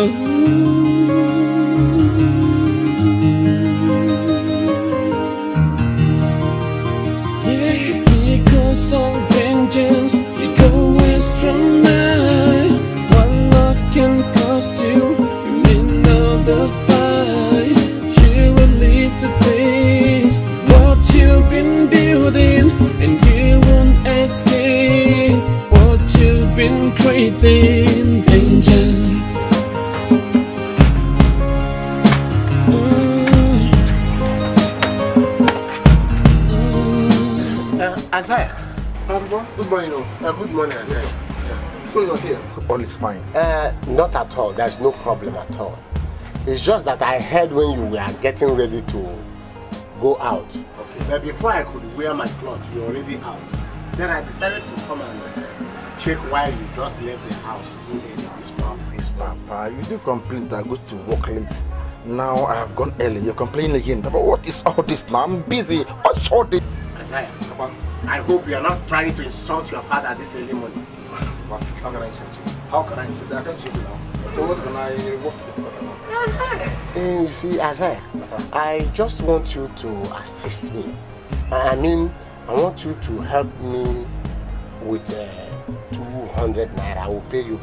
Yeah, fine. Uh, not at all. There's no problem at all. It's just that I heard when you were getting ready to go out. Okay. But before I could wear my clothes, you were already out. Then I decided to come and uh, check why you just left the house too early this morning. This Papa, you do complain that I go to work late. Now I have gone early. You're complaining again. Papa, what is all this now? I'm busy. What's all this? Isaiah, come on. I hope you are not trying to insult your father this early morning. What? How can I insult you? How can I insult you? I can't insult you now. So what can I, what can I you see, Isaiah, I just want you to assist me. I I mean, I want you to help me with uh, 200 naira. I will pay you.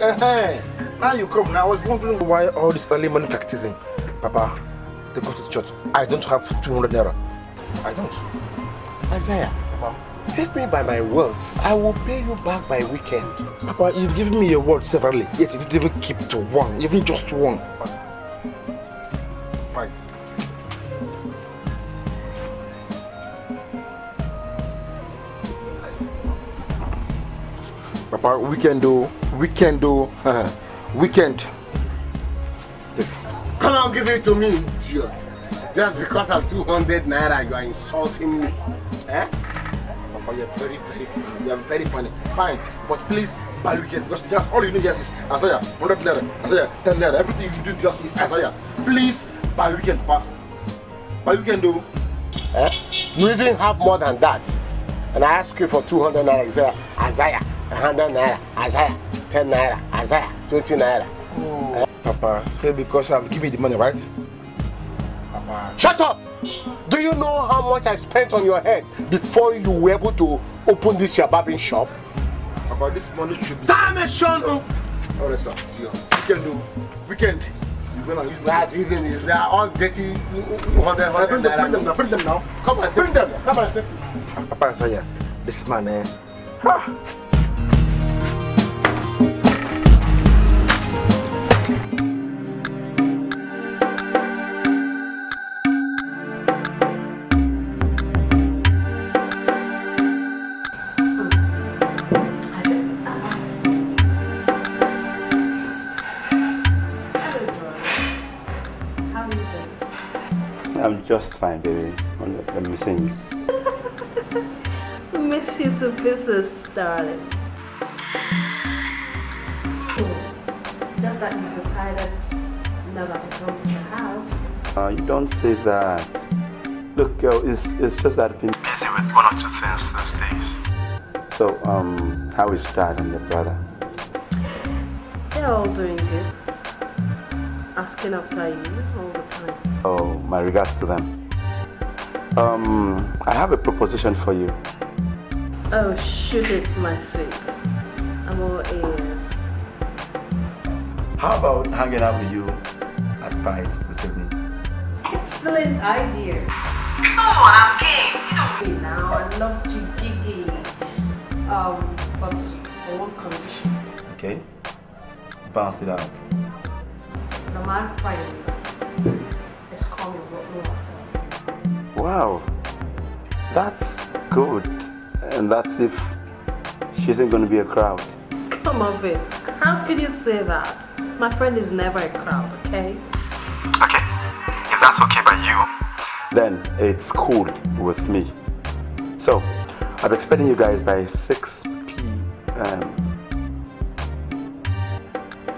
Eh, Now you come. Now I was wondering why all this early morning practicing. Papa, they go to the church. I don't have 200 naira. I don't. Isaiah, take me by my words. I will pay you back by weekend. Papa, you've given me your word severally, yet you didn't even keep to one, even just one. Fine. Papa, weekend do, weekend do, weekend. Come on, give it to me, idiot. Just because of 200 naira, you are insulting me. Eh? Papa, you're very, very. You're very funny. Fine, but please, weekend, because just all you need here is Isaiah, 100 naira, Isaiah, 10 naira. Everything you do just is Isaiah. Please, weekend, Papa. Weekend, do. Eh? You even have more than that. And I ask you for 200 naira, Isaiah, Isaiah, 100 naira, Isaiah, 10 naira, Isaiah, 20 naira. Oh. Papa, say because I've given you the money, right? Papa. Shut up! Do you know how much I spent on your head before you were able to open this your barbering shop? Papa, this money should be. Damn it, Sean! All right, sir. See you. Weekend, do. Weekend. You're gonna use That even is they are all dirty 100, 100 Bring them, bring them now, bring them now. Come on, bring them. Come on, Papa, this man, eh? Ha! Just fine, baby. I'm missing you. Miss you to pieces, darling. Just that you decided never to come to the house. Uh, you don't say that. Look, girl, it's, it's just that I've been busy with one or two things these days. So, um, how is dad and your brother? They're all doing good. Asking after you all the time. Oh, my regards to them. Um, I have a proposition for you. Oh, shoot it, my sweet. I'm all ears. How about hanging out with you at Pies this evening? Excellent idea. Come on, I'm game. You know me now. I love to jiggy. Um, but for one condition. Okay? Bounce it out. The man friend Wow, that's good. And that's if she isn't going to be a crowd. Come of it. How could you say that? My friend is never a crowd, okay? Okay, if that's okay by you, then it's cool with me. So, I'm expecting you guys by 6 p.m.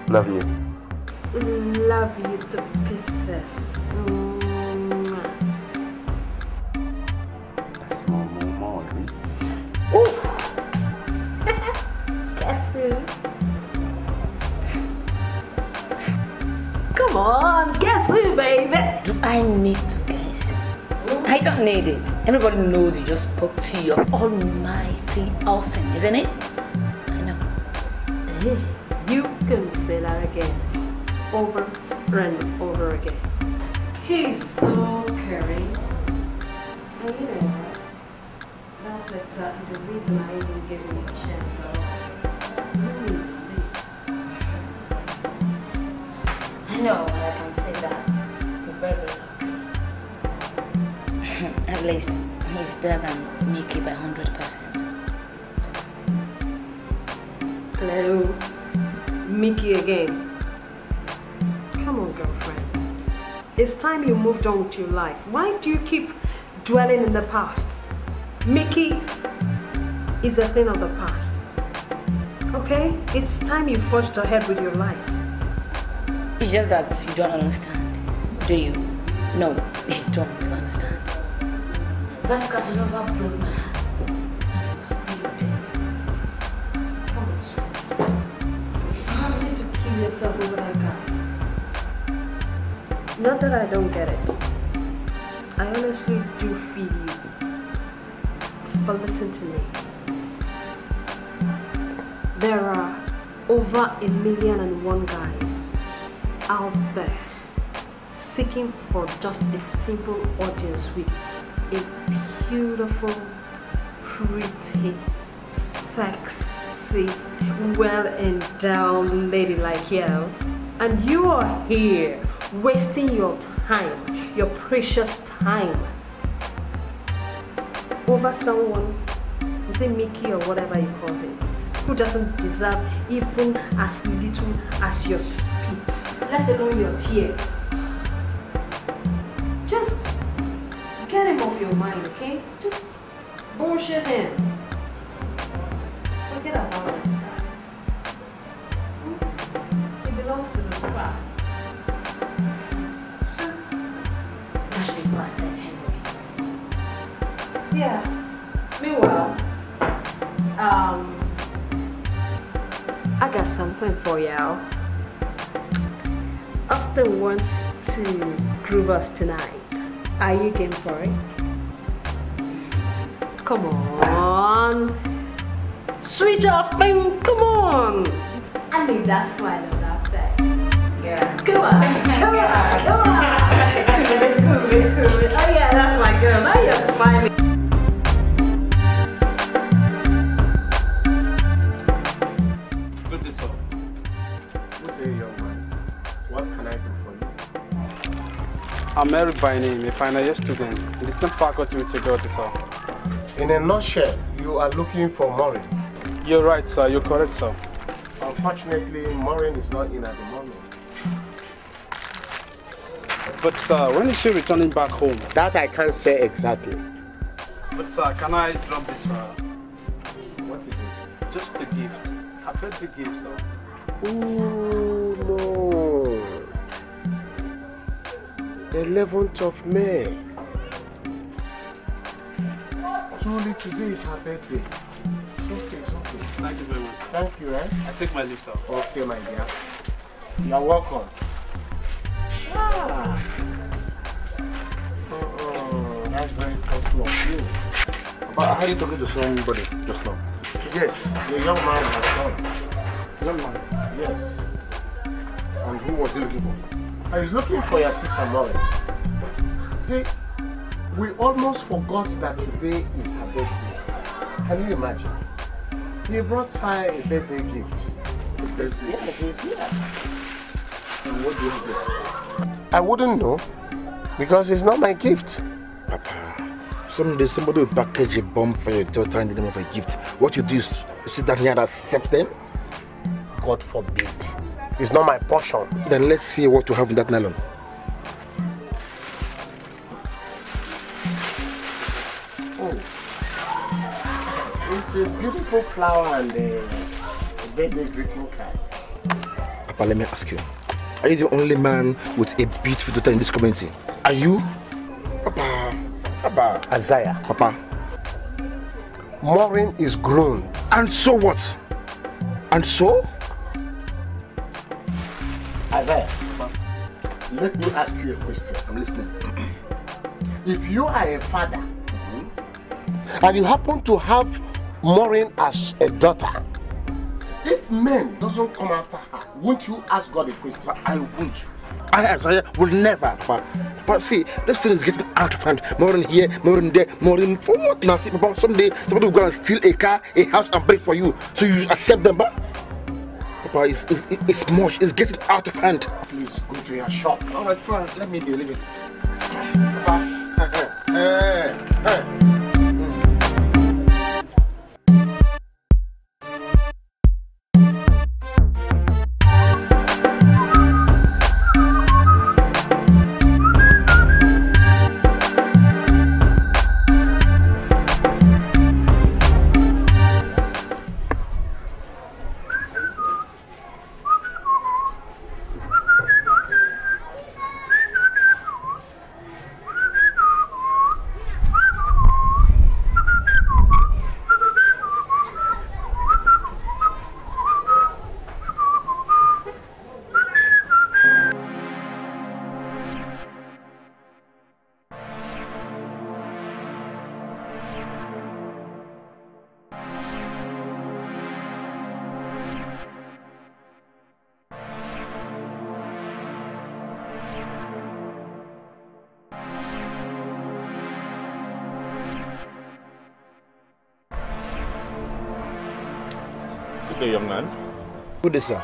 Love you. Love you to pieces. Mm. Come on, guess who, baby? Do I need to guess? I don't need it. Everybody knows you just spoke to your almighty Austin, isn't it? I know. Hey, you can say that again. Over and over again. He's so caring. And you know, that's exactly the reason I even gave him a chance. I know, and I can say that. You're very, very lucky. At least, he's better than Mickey by 100%. Hello, Mickey again. Come on, girlfriend. It's time you moved on with your life. Why do you keep dwelling in the past? Mickey is a thing of the past. Okay? It's time you forged ahead with your life. It's just that you don't understand. Do you? No, you don't understand. That Casanova broke my heart. Not that I don't get it. I honestly do feel you. But listen to me. There are over a million and one guys out there seeking for just a simple audience with a beautiful, pretty, sexy, well endowed lady like you. And you are here wasting your time, your precious time, over someone, is it Mickey or whatever you call him, who doesn't deserve even as little as your spit, let alone your tears. Just get him off your mind, okay? Just bullshit him. Forget about this guy. He belongs to the squad. Actually, Master is Henry. Yeah. Meanwhile, um, I got something for y'all. Austin wants to groove us tonight. Are you game for it? Come on. Switch off, babe. Come on. I need that smile on that face. Yeah. Come on, come on, come on. Cool cool it, cool it. Oh yeah, that's my girl. Now you're smiling. I'm Eric by name, a final year student in the same faculty with your daughter, sir. In a nutshell, you are looking for Maureen. You're right, sir. You're correct, sir. Unfortunately, Maureen is not in at the moment. But, sir, when is she returning back home? That I can't say exactly. But, sir, can I drop this for her? What is it? Just a gift. I A birthday gift, sir. Ooh, no. The 11th of May. Truly, today is her birthday. It's okay, it's okay. Thank you very much, sir. Thank you, eh? I take my leave, sir. Okay, my dear. You're welcome. Ah. Oh, that's very thoughtful of you. But how are you talking to somebody just now? Yes, the young man has gone. Young man. Yes. And who was he looking for? I was looking for your sister Maureen. See, we almost forgot that today is her birthday. Can you imagine? He brought her a birthday gift. Yes, yes, he's here. And what do you have I wouldn't know because it's not my gift. Papa, uh, someday somebody will package a bomb for your daughter in the name of a gift. What you do is sit down here and accept them. God forbid. It's not my portion. Then let's see what you have in that nylon. Oh. It's a beautiful flower and a, a birthday greeting card. Papa, let me ask you. Are you the only man with a beautiful daughter in this community? Are you? Papa, Papa, Isaiah, Papa. Maureen is grown. And so what? And so? Isaiah, let me ask you a question. I'm listening. If you are a father mm-hmm. and you happen to have Maureen as a daughter, if men doesn't come after her, won't you ask God a question? I won't. I, Isaiah, will never. But, but see, this thing is getting out of hand. More in here, more in there, more in for what now? See, Papa, someday somebody will go and steal a car, a house, and bring it for you. So you accept them back? Papa, it's, it's, it's much. It's getting out of hand. Please go to your shop. All right, fine. Let me be. Papa, eh, eh, eh. Good day, young man. Good day, sir.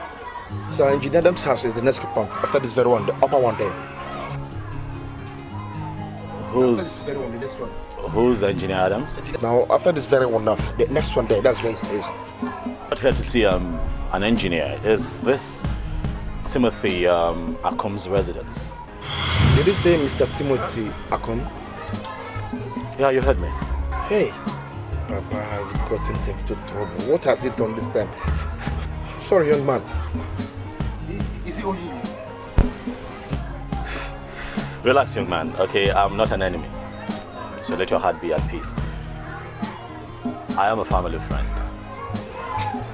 Sir, Engineer Adams' house is the next pump after this very one, the upper one there. Who's one, the next one. who's Engineer Adams? Now, after this very one now, the next one there, that's where he stays. Not here to see um, an engineer. Is this Timothy um, Akom's residence? Did you say Mr. Timothy Akon? Yeah, you heard me. Hey, Papa has gotten himself into trouble. What has he done this time? Sorry, young man. Is he only Relax, young man. Okay, I'm not an enemy. So let your heart be at peace. I am a family friend.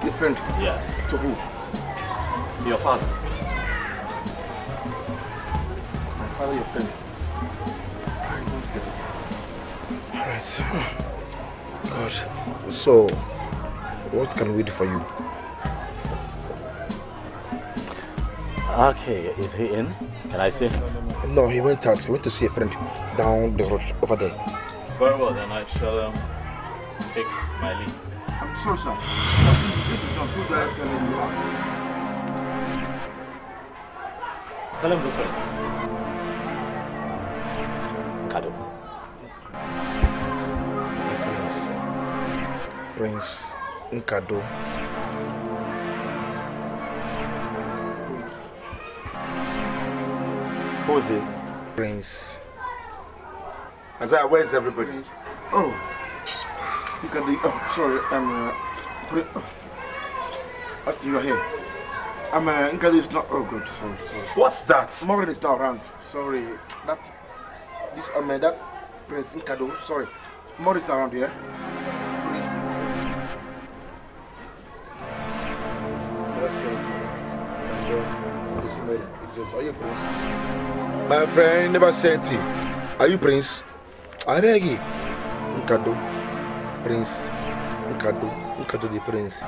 your friend? Yes. To who? To your father. My father, your friend. I don't get it. Alright. God. So, what can we do for you? Okay, is he in? Can I see him? No, he went out. He went to see a friend down the road over there. Very well, then I shall um, take my leave. I'm sorry, sir. Sir, this is John. Who I tell him you are? Tell him the prince. Kado. Prince. Nkado. Who's he? Prince. Isaiah, where's everybody? Oh. Look at the. Oh, sorry. I'm. Uh, Prin- oh. Austin, you're here. I'm. Uh, Nkado is not. Oh, good. Sorry. Sorry. What's that? Morgan is not around. Sorry. That. This. Um, uh, that. Prince Nkado. Sorry. Morgan is not around here. Please. It's Are you Prince? My friend never said it. Are you Prince? I beg you. Nkado. Prince. Nkado. Nkado the Prince.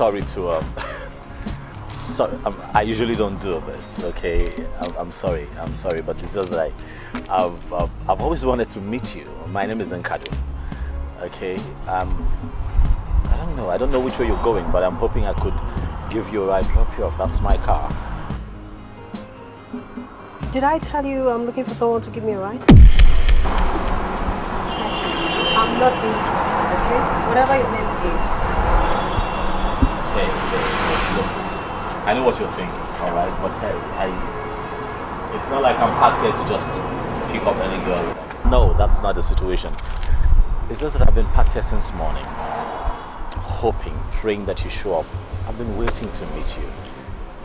Sorry to um sorry um, I usually don't do this okay I'm, I'm sorry I'm sorry but it's just like I've, I've, I've always wanted to meet you my name is Nkado okay um I don't know I don't know which way you're going but I'm hoping I could give you a ride drop you off that's my car Did I tell you I'm looking for someone to give me a ride? I'm not interested, okay? Whatever your name is. Hey, hey, look. I know what you're thinking, alright? But hey, I. It's not like I'm out here to just pick up any girl. No, that's not the situation. It's just that I've been packed here since morning. Hoping, praying that you show up. I've been waiting to meet you.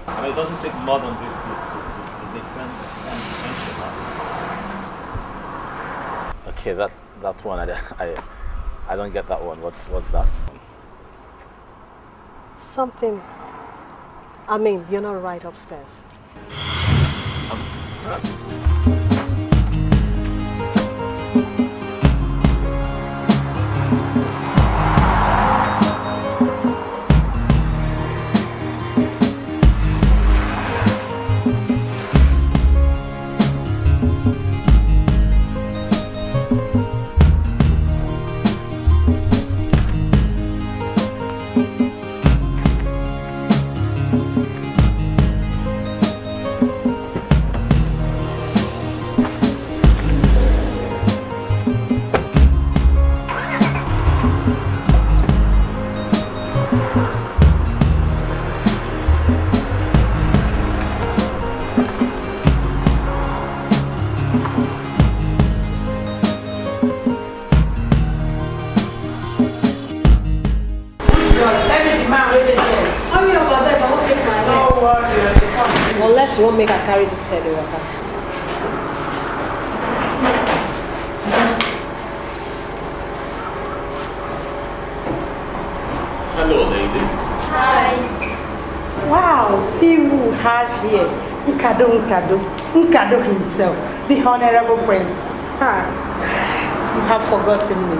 I mean, it doesn't take more than this to, to, to, to make friends and friendship. Okay, that that one I, I I don't get that one. What what's that? Something. I mean, you're not right upstairs. Unless you won't make her carry this head over her. Hello, ladies. Hi. Wow, see who we have here. Nkado Nkado. Nkado himself, the Honorable Prince. Ah, you have forgotten me.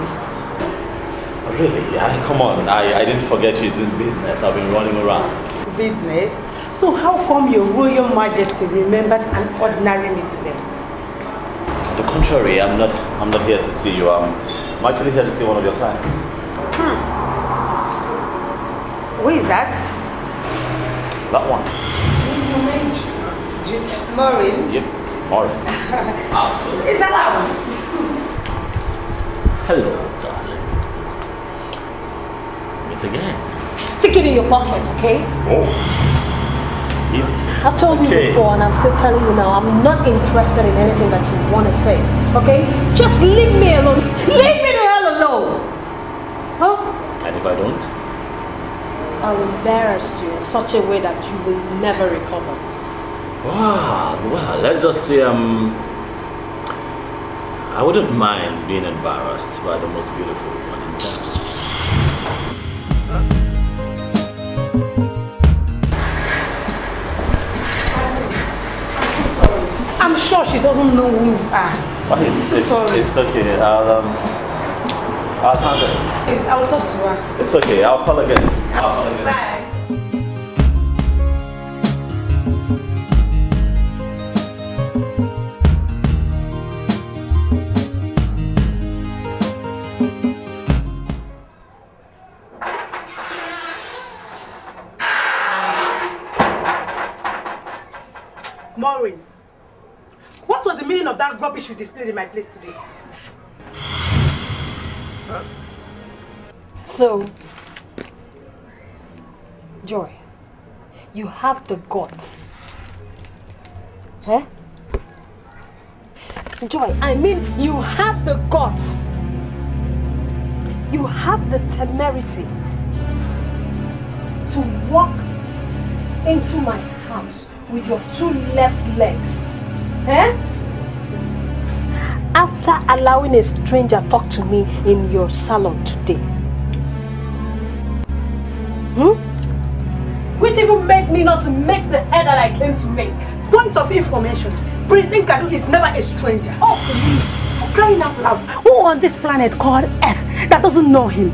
Really? I, come on. I, I didn't forget you doing business. I've been running around. Business? So how come your Royal Majesty remembered an ordinary me today? On the contrary, I'm not I'm not here to see you. I'm, I'm actually here to see one of your clients. Hmm. Who is that? That one. Maureen. Yep. Maureen. Absolutely. Is that that one? Hello, darling. Meet again. Stick it in your pocket, okay? Oh. Easy. I've told you before and I'm still telling you now, I'm not interested in anything that you want to say, okay? Just leave me alone. Leave me the hell alone! Huh? And if I don't? I'll embarrass you in such a way that you will never recover. Wow. Well, let's just say um. I wouldn't mind being embarrassed by the most beautiful she doesn't know who you are. It's, so it's, sorry. it's okay. I'll um. I'll handle it. I will talk to her. It's okay. I'll call again. I'll call again. Bye. Displayed in my place today? So, Joy, you have the guts. Eh? Joy, I mean, you have the guts. You have the temerity to walk into my house with your two left legs. Eh? After allowing a stranger talk to me in your salon today. Hmm? Which even made me not to make the head that I came to make. Point of information. Prince Nkado is never a stranger. Oh, for crying out loud. Who on this planet called Earth that doesn't know him?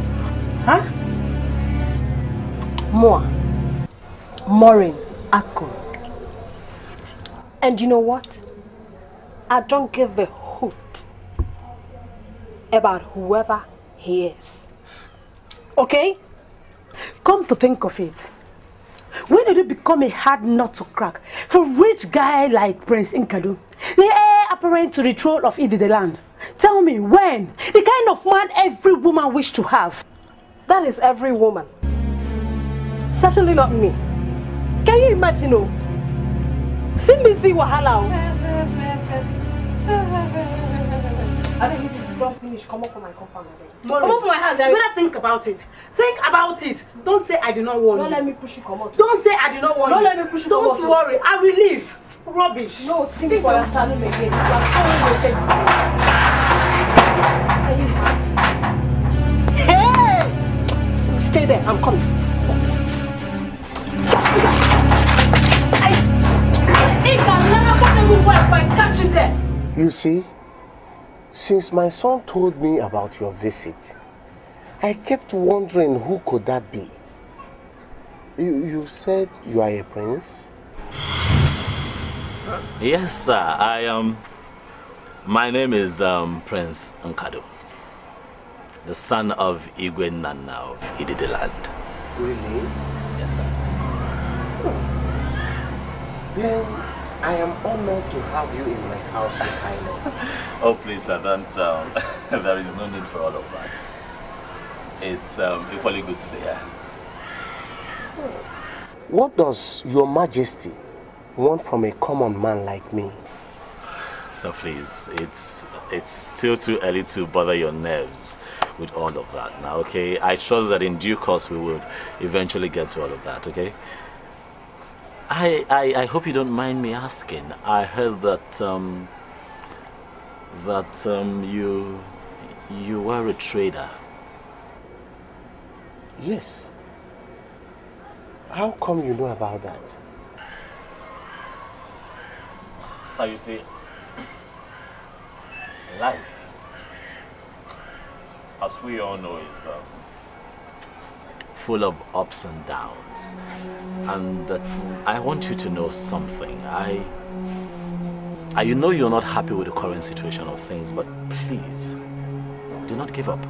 Huh? More. Maureen Akko. And you know what? I don't give a hoot about whoever he is. Okay? Come to think of it. When did it become a hard nut to crack for rich guy like Prince Nkado, the heir apparent to the throne of Idi the land, Tell me, when? The kind of man every woman wish to have. That is every woman. Certainly not me. Can you imagine? Oh, see me see wahala. Oh. I think if you don't finish, come up from my compound again. Come up from my house, You better think about it. Think about it. Don't say I do not want Don't you. let me push you come out. Don't say I do not want Don't you. let me push you Don't come out. worry, I will leave. Rubbish. No, sing for your saloon again. You are so. Are you mad? Hey! Stay there. I'm coming. He can laugh at everywhere if I catch you there. You see, since my son told me about your visit, I kept wondering who could that be. You, you said you are a prince? Yes, sir. I um, my name is um, Prince Nkado, the son of Igwe Nana of Ididiland. Really? Yes, sir. Then I am honored to have you in my house, Your Highness. Oh, please, sir, don't. Um, there is no need for all of that. It's um, equally good to be here. What does Your Majesty want from a common man like me? So please, it's it's still too early to bother your nerves with all of that now, okay? I trust that in due course we would eventually get to all of that, okay? I I, I hope you don't mind me asking. I heard that um that um you you were a trader. Yes. How come you know about that? So you see, life, as we all know, is um, full of ups and downs. And that I want you to know something. I, I, you know you're not happy with the current situation of things, but please, do not give up.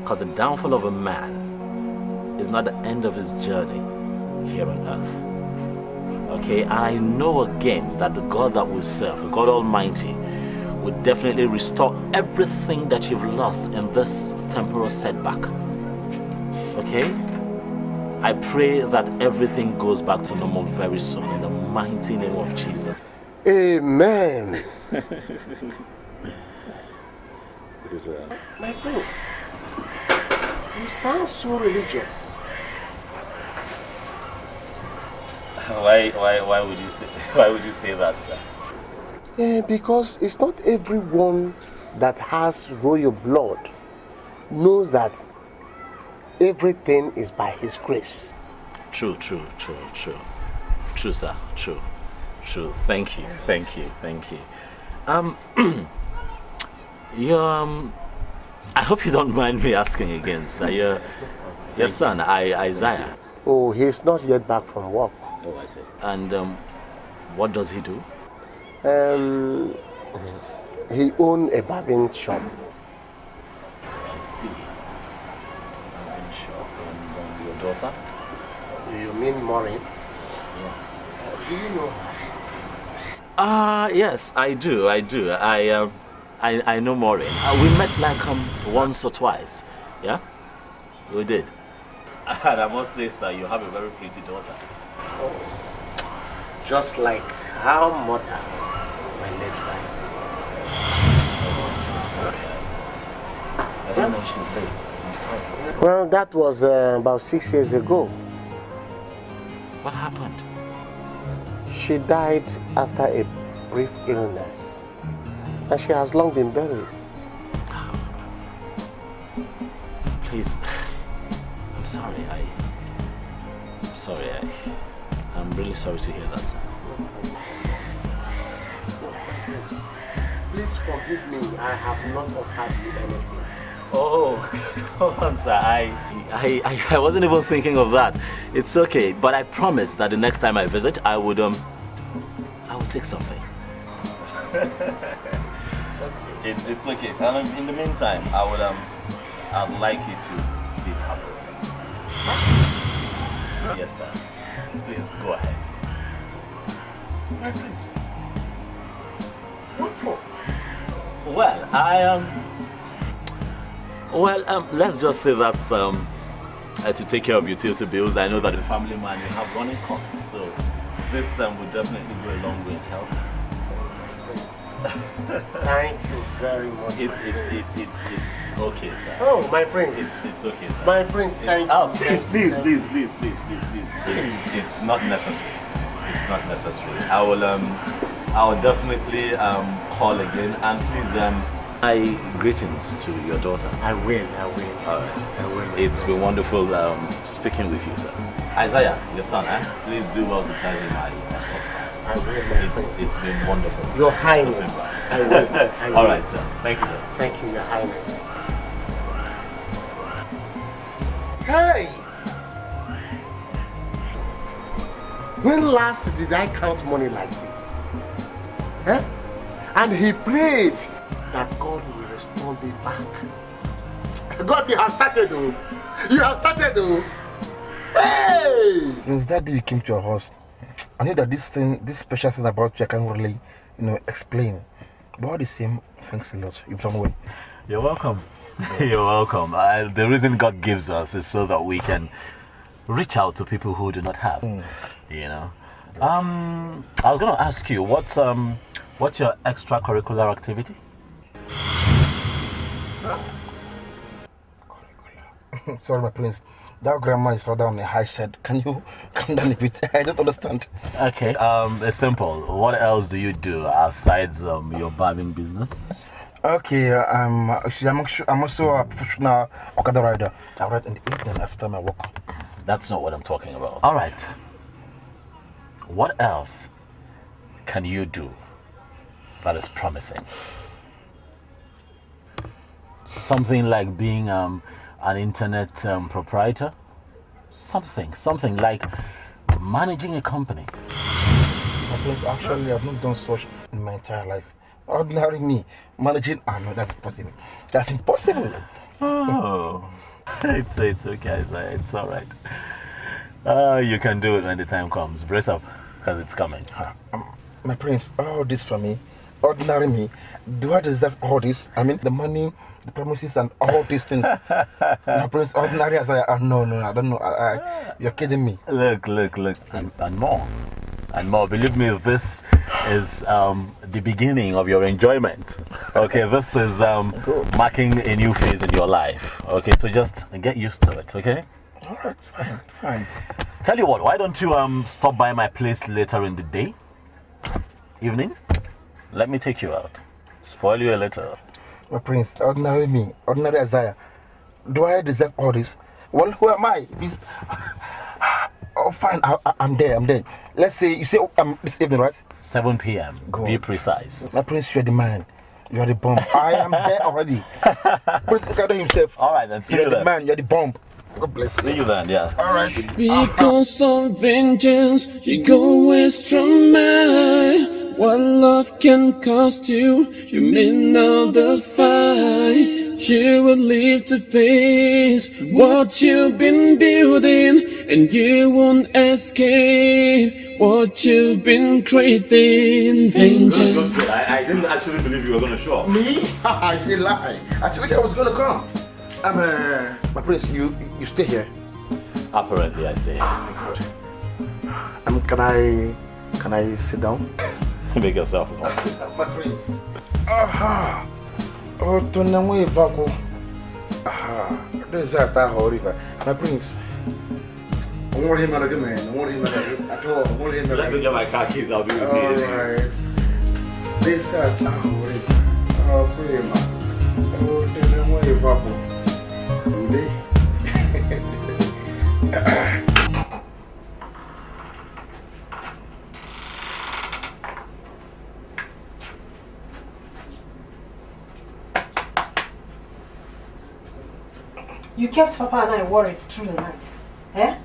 Because the downfall of a man is not the end of his journey here on earth. Okay, I know again that the God that we serve, the God Almighty, will definitely restore everything that you've lost in this temporal setback. Okay? I pray that everything goes back to normal very soon in the mighty name of Jesus. Amen. It is well. My prince, you sound so religious. Why, why, why would you say, why would you say that, sir? Yeah, because it's not everyone that has royal blood knows that everything is by his grace. True, true, true, true. True, sir. True. True. Thank you. Thank you. Thank you. Um, your, um, I hope you don't mind me asking again, sir. Your, your son, I, Isaiah. Oh, he's not yet back from work. Oh, I see. And um, what does he do? Um, he owns a barbing shop. I see. I'm sure. And um, your daughter? You mean Maureen? Yes. Uh, do you know her? Ah, yes, I do. I do. I, um, I, I know Maureen. Uh, we met like um once or twice. Yeah, we did. And I must say, sir, you have a very pretty daughter. Just like her mother, my late wife. Oh, I'm so sorry. I, didn't know she's late. I'm. Well, that was uh, about six years ago. What happened? She died after a brief illness, and she has long been buried. Please, I'm sorry. I, I'm sorry. I, I'm really sorry to hear that, sir. Please forgive me, I have not offered you anything. Oh, come on, sir. I, I, I, wasn't even thinking of that. It's okay, but I promise that the next time I visit, I would, um, I will take something. it's, it's okay. And um, in the meantime, I would, um, I'd like you to please have this. Yes, sir. Please go ahead. My prince. What for? Well, I am. Um, well, um, let's just say that um, uh, to take care of utility bills. I know that the family man you have running costs, so this um, will definitely go a long way in health. Thank you very much. It, it, it, it, it's okay, sir. Oh, my friends. It's, it's okay, sir. My friends, thank oh, you. please, please, please, please, please, please, please. It's, it's not necessary. It's not necessary. I will um, I will definitely um call again and please um. My greetings to your daughter. I will, I will. I will. It's been wonderful um, speaking with you, sir. Isaiah, your son, eh? please do well to tell him I, I stopped by. I will, my It's, it's been wonderful. Your Highness. I will. I will. All right, sir. Thank you, sir. Thank you, Your Highness. Hey! When last did I count money like this? Eh? And he prayed that God will restore me back. God, you have started, oh. You have started, oh. Hey! Since that day you came to your house, I knew that this thing, this special thing about you, I can't really, you know, explain. But all the same, thanks a lot. You've done well. You're welcome. You're welcome. Uh, the reason God gives us is so that we can reach out to people who do not have. You know. Um, I was going to ask you what um, what's your extracurricular activity? Sorry, my prince. That grandma is rather on a high side. Can you come down a bit? I don't understand. Okay. Um, it's simple. What else do you do aside um, your barbing business? Okay, um, I'm, I'm also a professional Okada rider. I ride in the evening after my work. That's not what I'm talking about. All right. What else can you do that is promising? Something like being um, an internet um, proprietor? Something, something like managing a company. My prince, actually, I've not done such in my entire life. Ordinary me managing, ah no, that's impossible. That's impossible. Oh, it's, it's okay, Isaiah. It's all right. Uh, you can do it when the time comes. Brace up, because it's coming. Um, my prince, all this for me, ordinary me. Do I deserve all this? I mean, the money, the promises, and all these things. my prince, ordinary as I am. No, no, I don't know. I, I, you're kidding me. Look, look, look, and, and more. And more. Believe me, this is um, the beginning of your enjoyment. Okay, this is um, marking a new phase in your life. Okay, so just get used to it, okay? All right, fine, fine. Tell you what, why don't you um, stop by my place later in the day? Evening? Let me take you out. Spoil you a little. My prince, ordinary me, ordinary Isaiah. Do I deserve all this? Well, who am I? If it's... Oh, fine, I, I, I'm there, I'm there. Let's say, you say um, this evening, right? 7 p.m. Be precise. My prince, you're the man. You're the bomb. I am there already. Prince Nkado himself. All right, then. See You're you the then. man, you're the bomb. God bless See you. you then, yeah. All right. Because of vengeance, you go extra mile. What love can cost you, you may know the fight. You will live to face what you've been building, and you won't escape what you've been creating. Vengeance. I, I didn't actually believe you were going to show up. Me? I say lie. I told you I was gonna come. I'm uh, my prince. You you stay here. Apparently, I stay here. Um, can I can I sit down? Make yourself comfortable. My prince. Aha. Oh, to na mo ibako. Aha. This is after river. My prince. Don't worry, man. man. Don't worry, man. At all. Don't worry, man. Let me get my car keys, I'll be with All you. right. This is after river. Oh, pray, man. Oh, to na You kept Papa and I worried through the night. Eh?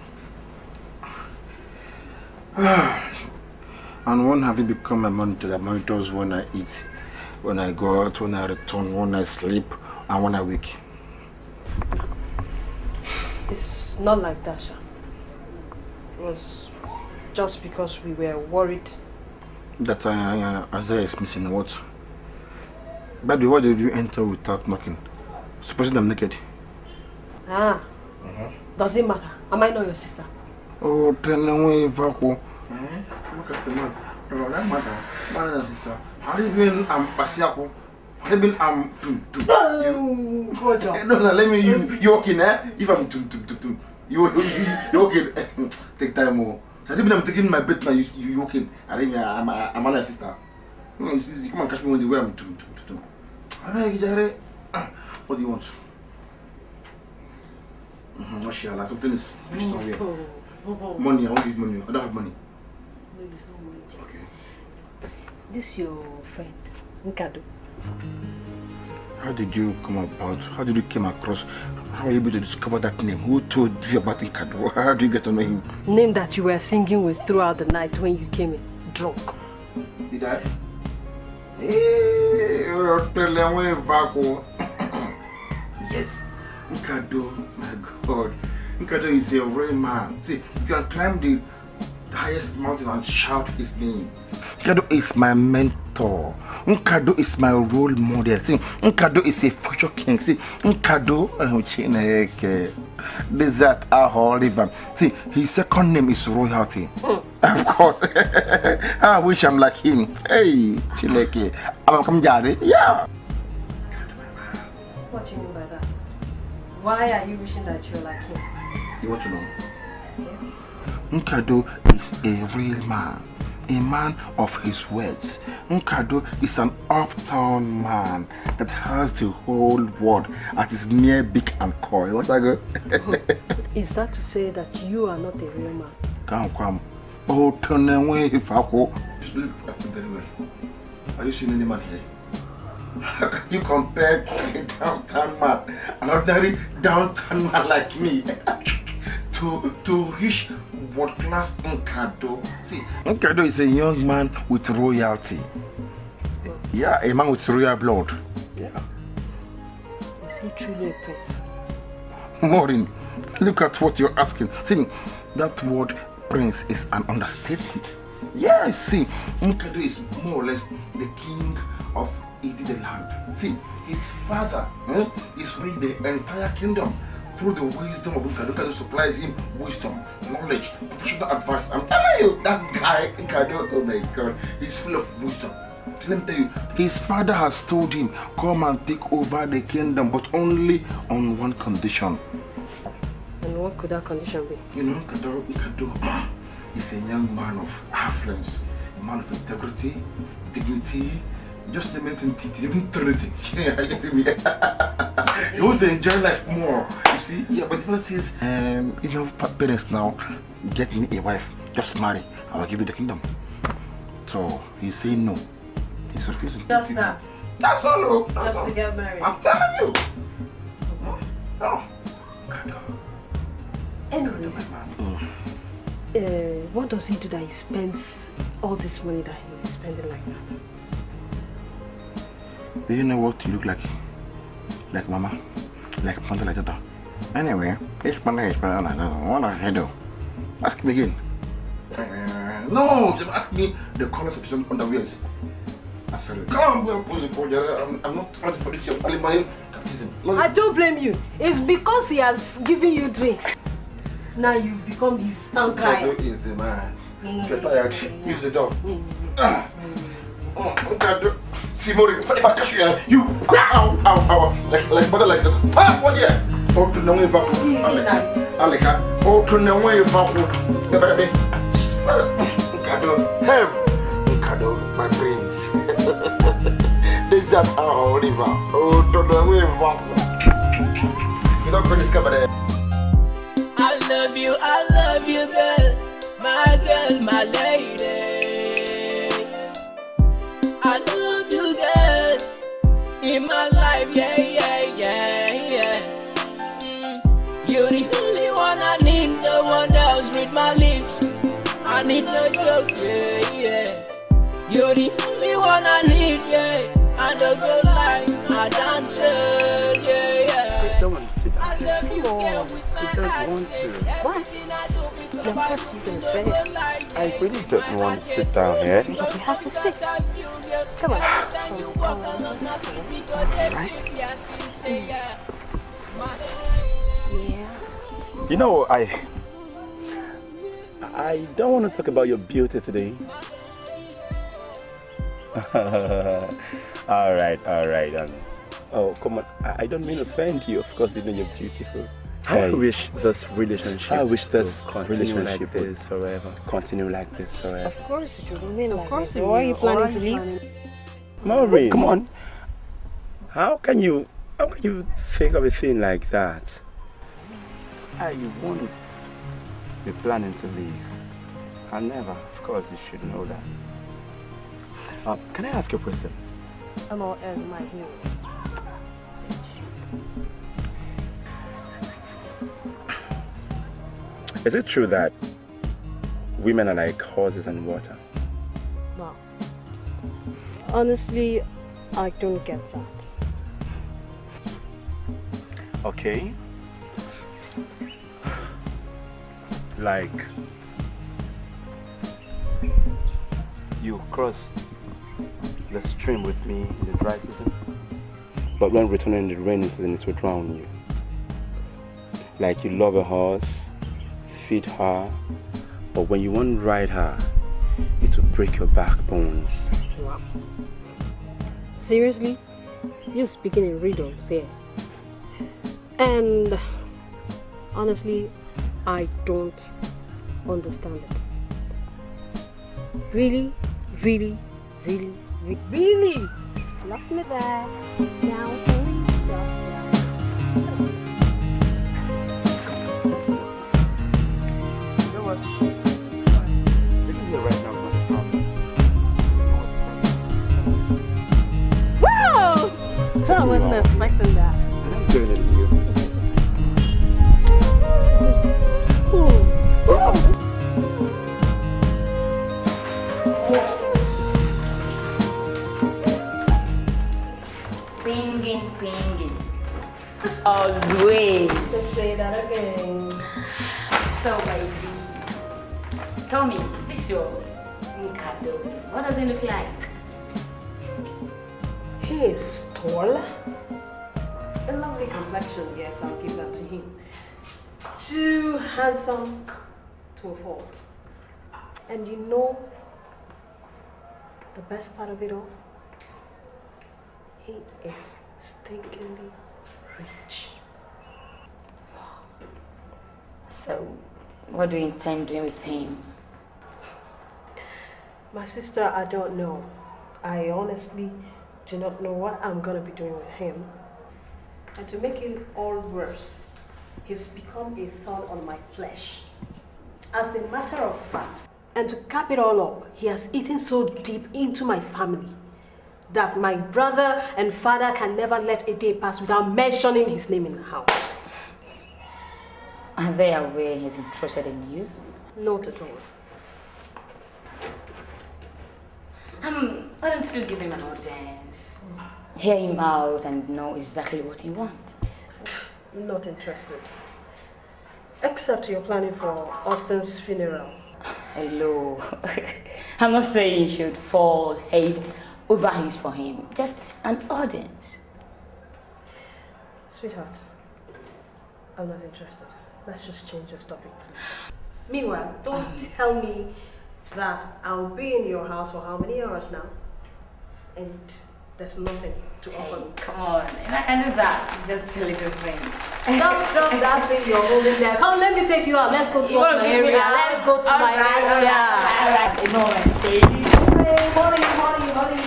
And when have you become a monitor that monitors when I eat, when I go out, when I return, when I sleep, and when I wake? It's not like that, Sha. It was just because we were worried. That uh, uh, Isaiah is missing what? By the way, why did you enter without knocking? Supposing I'm naked. Ah. Does it matter? Am I not your sister? Oh, tell me Vaco. Eh? Look at the man. Oh, that matter. Mother and sister. How do you mean I'm Pasiaco? You I'm tum tum? Oh, good job. Eh, No, no, let me you you eh? If I'm tum tum tum tum. You you you okay? Take time more. So I think I'm taking my bet now. You you you okay? I think I'm I'm my sister. You see, come and catch me on the way I'm tum tum tum tum. You. Ah, What do you want? Mm-hmm. Something is fish somewhere. Oh. Money. I want use money. I don't have money. No, it's not money. Okay. This your friend, Nkado. How did you come about? How did you come across? How were you able to discover that name? Who told you about Nkado? How do you get to know him? Name that you were singing with throughout the night when you came in, drunk. Did I? Hey, Vaco. Oh? Yes, Nkado, my God. Nkado is a real man. See, you can climb the highest mountain and shout his name. Nkado is my mentor. Nkado is my role model. See, Nkado is a future king. See, Nkado, eh, Chineke. Desert Ahol River. See, his second name is Royalty. Hmm. Of course. I wish I'm like him. Hey, Chineke. I'm come Jare. Yeah. What do you mean by that? Why are you wishing that you're like him? You want to know? Nkado is a real man, a man of his words. Nkado is an uptown man that has the whole world at his mere beak and call. You want to go? Is that to say that you are not a real man? Come, come. Oh, turn away if I go. Just look at him very well. Are you seeing any man here? Can you compare a downtown man, an ordinary downtown man like me, to to reach world class Nkado? See, Nkado is a young man with royalty. Yeah, a man with royal blood. Yeah. Is he truly a prince? Maureen, look at what you're asking. See, that word prince is an understatement. Yes, see, Nkado is more or less the king of Ididi land. See, his father eh, is ruling the entire kingdom through the wisdom of. Nkado supplies him wisdom, knowledge, professional advice. I'm telling you, that guy, Nkado, oh my god, he's full of wisdom. Let me tell you, his father has told him, come and take over the kingdom, but only on one condition. And what could that condition be? You know, Nkado, Nkado is a young man of affluence, a man of integrity, dignity, just the mentality, even trinity. Yeah, you get me? he wants to enjoy life more, you see? Yeah, but the person says, um, you know, pa- parents now, get me a wife, just marry, I will give you the kingdom. So he's saying no. He's refusing. Just that. That's all, look. That's Just all. to get married. I'm telling you. No. Anyways, uh, what does he do that he spends all this money that he's spending like that? Do you know what you look like? Like mama. Like something like that. Anyway, each man is better than another. What I do? Ask me again. Uh, no, just ask me the colors of some underwears. I said, come on, put it for. I'm, I'm not trying for this. You're only my baptism. I don't blame you. It's because he has given you drinks. Now you've become his uncle. Nkado is the man. If you're tired, use the door. Ah. Oh, Nkado. See, Mori, if I catch you, you, ow, ow, ow, like, like, mother like this. Ah, what here? Oh, to know if I Aleka, oh, to know if I baby. Nkado, hem, Nkado, my prince. This is our river. Oh, to know if I You don't put this camera. I love you, I love you, girl. My girl, my lady. I love you, girl. In my life, yeah, yeah, yeah, yeah. Mm. You're the only one I need, no one else with my lips. I need no joke, yeah, yeah. You're the only one I need, yeah. I don't go lie, I dance, yeah, yeah. Don't want to sit down. I love you, girl, with my heart, want say to. Everything I do because you're gonna say. I really don't want to sit down here. But we have to sit. Come on. Right? Yeah. You know, I I don't want to talk about your beauty today. all right, all right. Um, oh, come on. I, I don't mean to offend you. Of course, you know you're beautiful. I wish this relationship I wish this continue relationship like would this forever. Continue like this forever. Of course it will remain like course this. it Why are you planning to Alright, leave? Maureen, come on. How can you how can you think of a thing like that? I won't be planning to leave. I never. Of course, you should know that. Uh, can I ask you a question? I'm all as my hero. Is it true that women are like horses and water? Wow. Honestly, I don't get that. Okay. Like you cross the stream with me in the dry season, but when returning in the rainy season, it will drown you. Like you love a horse, feed her, but when you want to ride her, it will break your backbones. Wow. Seriously? You're speaking in riddles here. And honestly, I don't understand it. Really, really, really, really, really lost me there. Now, Whoa! I wasn't expecting that. I'm doing it to you. Pinging, pinging. Always. Say that again. So, baby, tell me, this your Mikado. What does it look like? He is tall. A lovely complexion, yes, I'll give that to him. Too handsome to a fault. And you know the best part of it all? He is stinkingly rich. So, what do you intend doing with him? My sister, I don't know. I honestly do not know what I'm gonna be doing with him. And to make it all worse, he's become a thorn on my flesh. As a matter of fact, and to cap it all up, he has eaten so deep into my family that my brother and father can never let a day pass without mentioning his name in the house. Are they aware he's interested in you? Not at all. Um, why don't you give him an audience? Hear him out and know exactly what he wants. Not interested. Except you're planning for Austin's funeral. Hello. I'm not saying you should fall head over heels for him. Just an audience. Sweetheart, I'm not interested. Let's just change this topic, please. Meanwhile, don't um. tell me that I'll be in your house for how many hours now? And there's nothing to offer. Come on, and I can do that. Just a little thing. Just drop that thing you're holding there. Come, let me take you out. Let's go to You wanna my take me area. out? Let's go to my Alright, area. alright, alright. No, baby. Hey, hurry, hurry, hurry.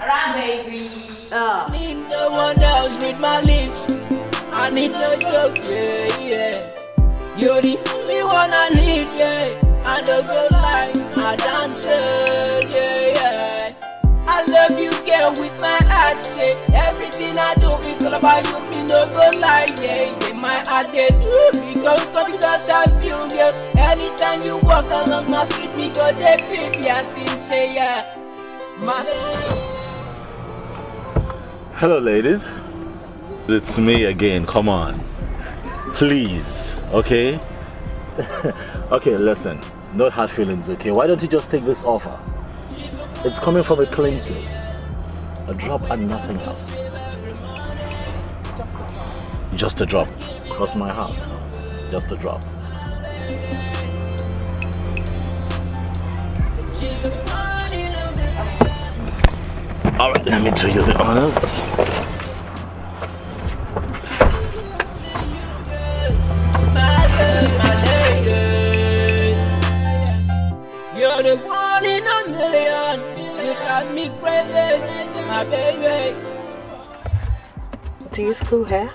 Alright, baby. Ah. need no one else with my lips. I need no joke, yeah, yeah. You're the only one I need, yeah. I don't go lie, I dance, yeah, yeah. I love you, girl, with my heart, say everything I do, it's all about you, me no go lie, yeah. yeah. My heart, they do, because, because I feel, yeah. Anytime you walk along my street, me go, they me, I think, say, yeah. My Hello, ladies. It's me again. Come on. Please, okay? okay, listen. No hard feelings, okay? Why don't you just take this offer? It's coming from a clean place. A drop and nothing else. Just a drop. Cross my heart. Just a drop. Alright, let me do you the honors. You're the one in a million. You got me crazy, my baby. Do you screw hair?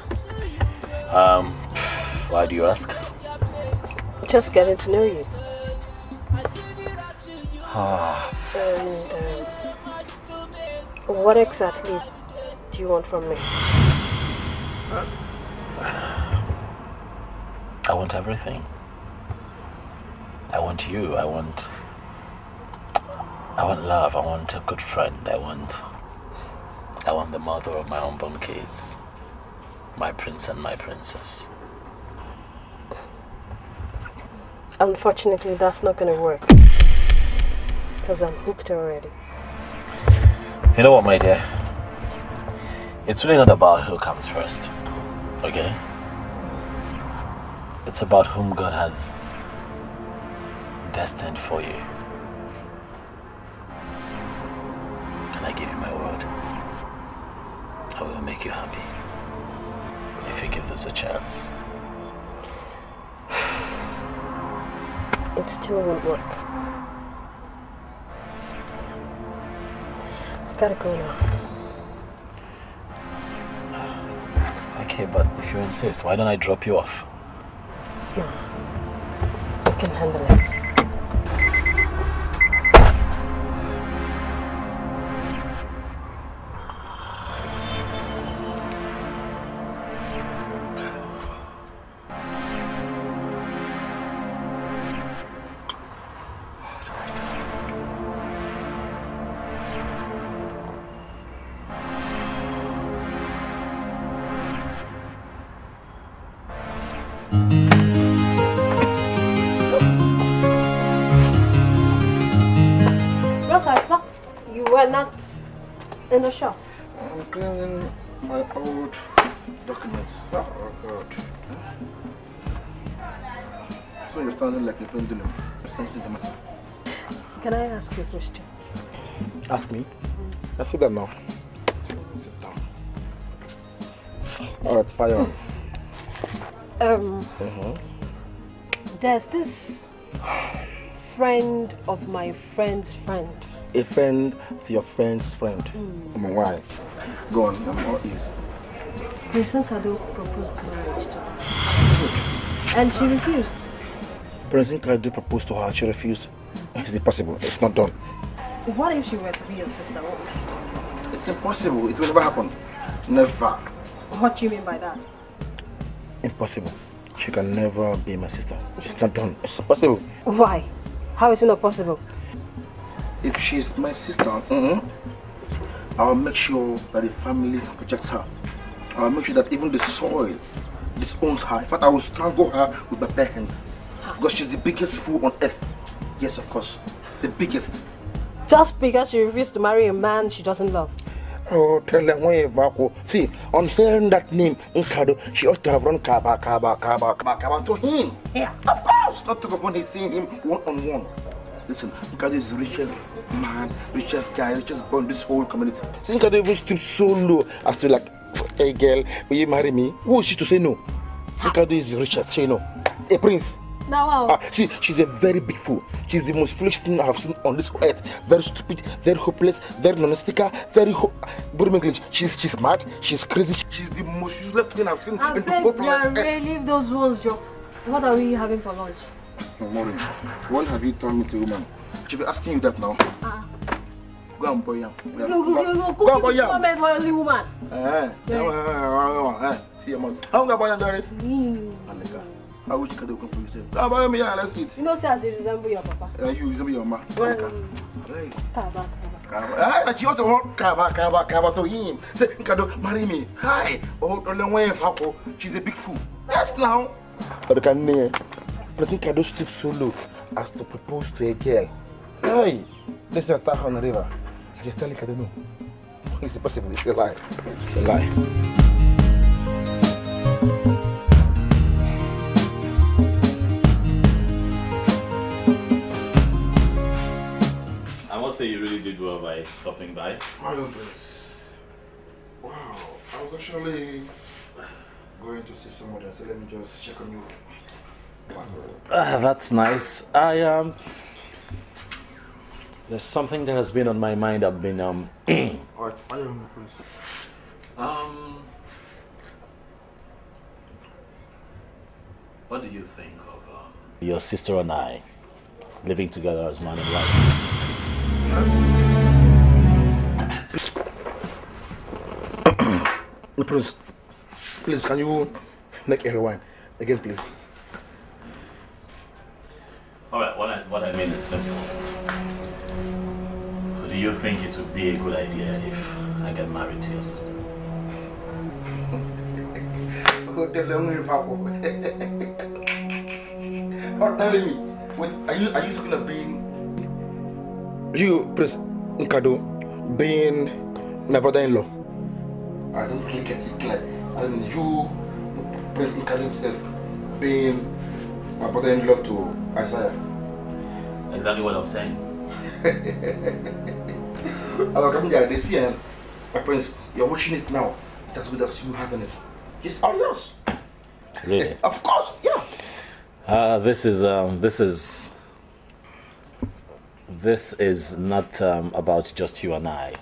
Um, why do you ask? Just getting to know you. Ah, And um, what exactly do you want from me? I want everything. I want you. I want. I want love. I want a good friend. I want. I want the mother of my unborn kids. My prince and my princess. Unfortunately, that's not gonna work. Because I'm hooked already. You know what, my dear? It's really not about who comes first. Okay? It's about whom God has destined for you. Make you happy. If you give this a chance. It still won't work. I gotta go now. Okay, but if you insist, why don't I drop you off? No. I can handle it. There's this friend of my friend's friend. A friend to your friend's friend. Come on, why? Go on, I'm all ears. Prince Kado proposed marriage to her. And she refused. Prince Nkado proposed to her, she refused. Is it possible? It's not done. What if she were to be your sister? What? It's impossible. It will never happen. Never. What do you mean by that? Impossible. She can never be my sister. It's not done. It's impossible. Why? How is it not possible? If she's my sister, mhm, I'll make sure that the family protects her. I'll make sure that even the soil disowns her. In fact, I will strangle her with my bare hands. Because she's the biggest fool on earth. Yes, of course. The biggest. Just because she refused to marry a man she doesn't love. Oh, tell them when you See, on hearing that name, Nkado, she ought to have run Kaba, Kaba, Kaba, Kaba, Kaba to him. Yeah, of course. Not to go upon his seeing him one on one. Listen, Nkado is the richest man, richest guy, richest boy in this whole community. See, Nkado even stoops so low as to like, hey girl, will you marry me? Who is she to say no? Nkado is the richest, say no. A prince. Now, wow. Ah, see, she's a very big fool. She's the most foolish thing I have seen on this earth. Very stupid, very hopeless, very non-sticker, very ho- good English. She's she's mad, she's crazy. She's the most useless thing I've seen I in the whole you, planet Earth. really leave those ones, Joe. What are we having for lunch? Maureen, when have you turned me to woman? She'll be asking you that now. Ah. Go and boy yam. You, you, you, you, Go and cook boy this yam. moment for only woman. Eh, eh, eh, eh, eh, see your mouth. How go boy yam, Daddy? Alega. How would you can do for yourself? And boy yam, yeah, let's eat. You know, say as you resemble your papa. Uh, you, be your ma. Well, Hey. Kaba, Kaba. Ah, that you want to want kaba kaba kaba to him. Say, Nkado, marry me. Hi. Oh, only way Fako. She's a big fool. Yes, now. But can near. Prince Kado stoop so low as to propose to a girl. Hey, this is attack on the river. Just tell Kado no. It's impossible. It's a lie. It's a lie. Say you really did well by stopping by. My own place. Wow, I was actually going to see someone so let me just check on you. Ah, that's nice. I um there's something that has been on my mind. I've been um Alright, fire on me, please. um what do you think of um, your sister and I living together as man and wife? Prince, please, can you make rewind again, please? All right. What I what I mean is simple. Do you think it would be a good idea if I get married to your sister? Telling me, are you are you talking of being you, Prince Nkado, being my brother-in-law? I don't really get it clear. And you, Prince Nkado himself, being my brother-in-law to Isaiah. Exactly what I'm saying. Our coming they see and my prince, you're watching it now. It's as good as you having it. It's all yours. Really? Of course, yeah. Uh, this is um, this is this is not um, about just you and I.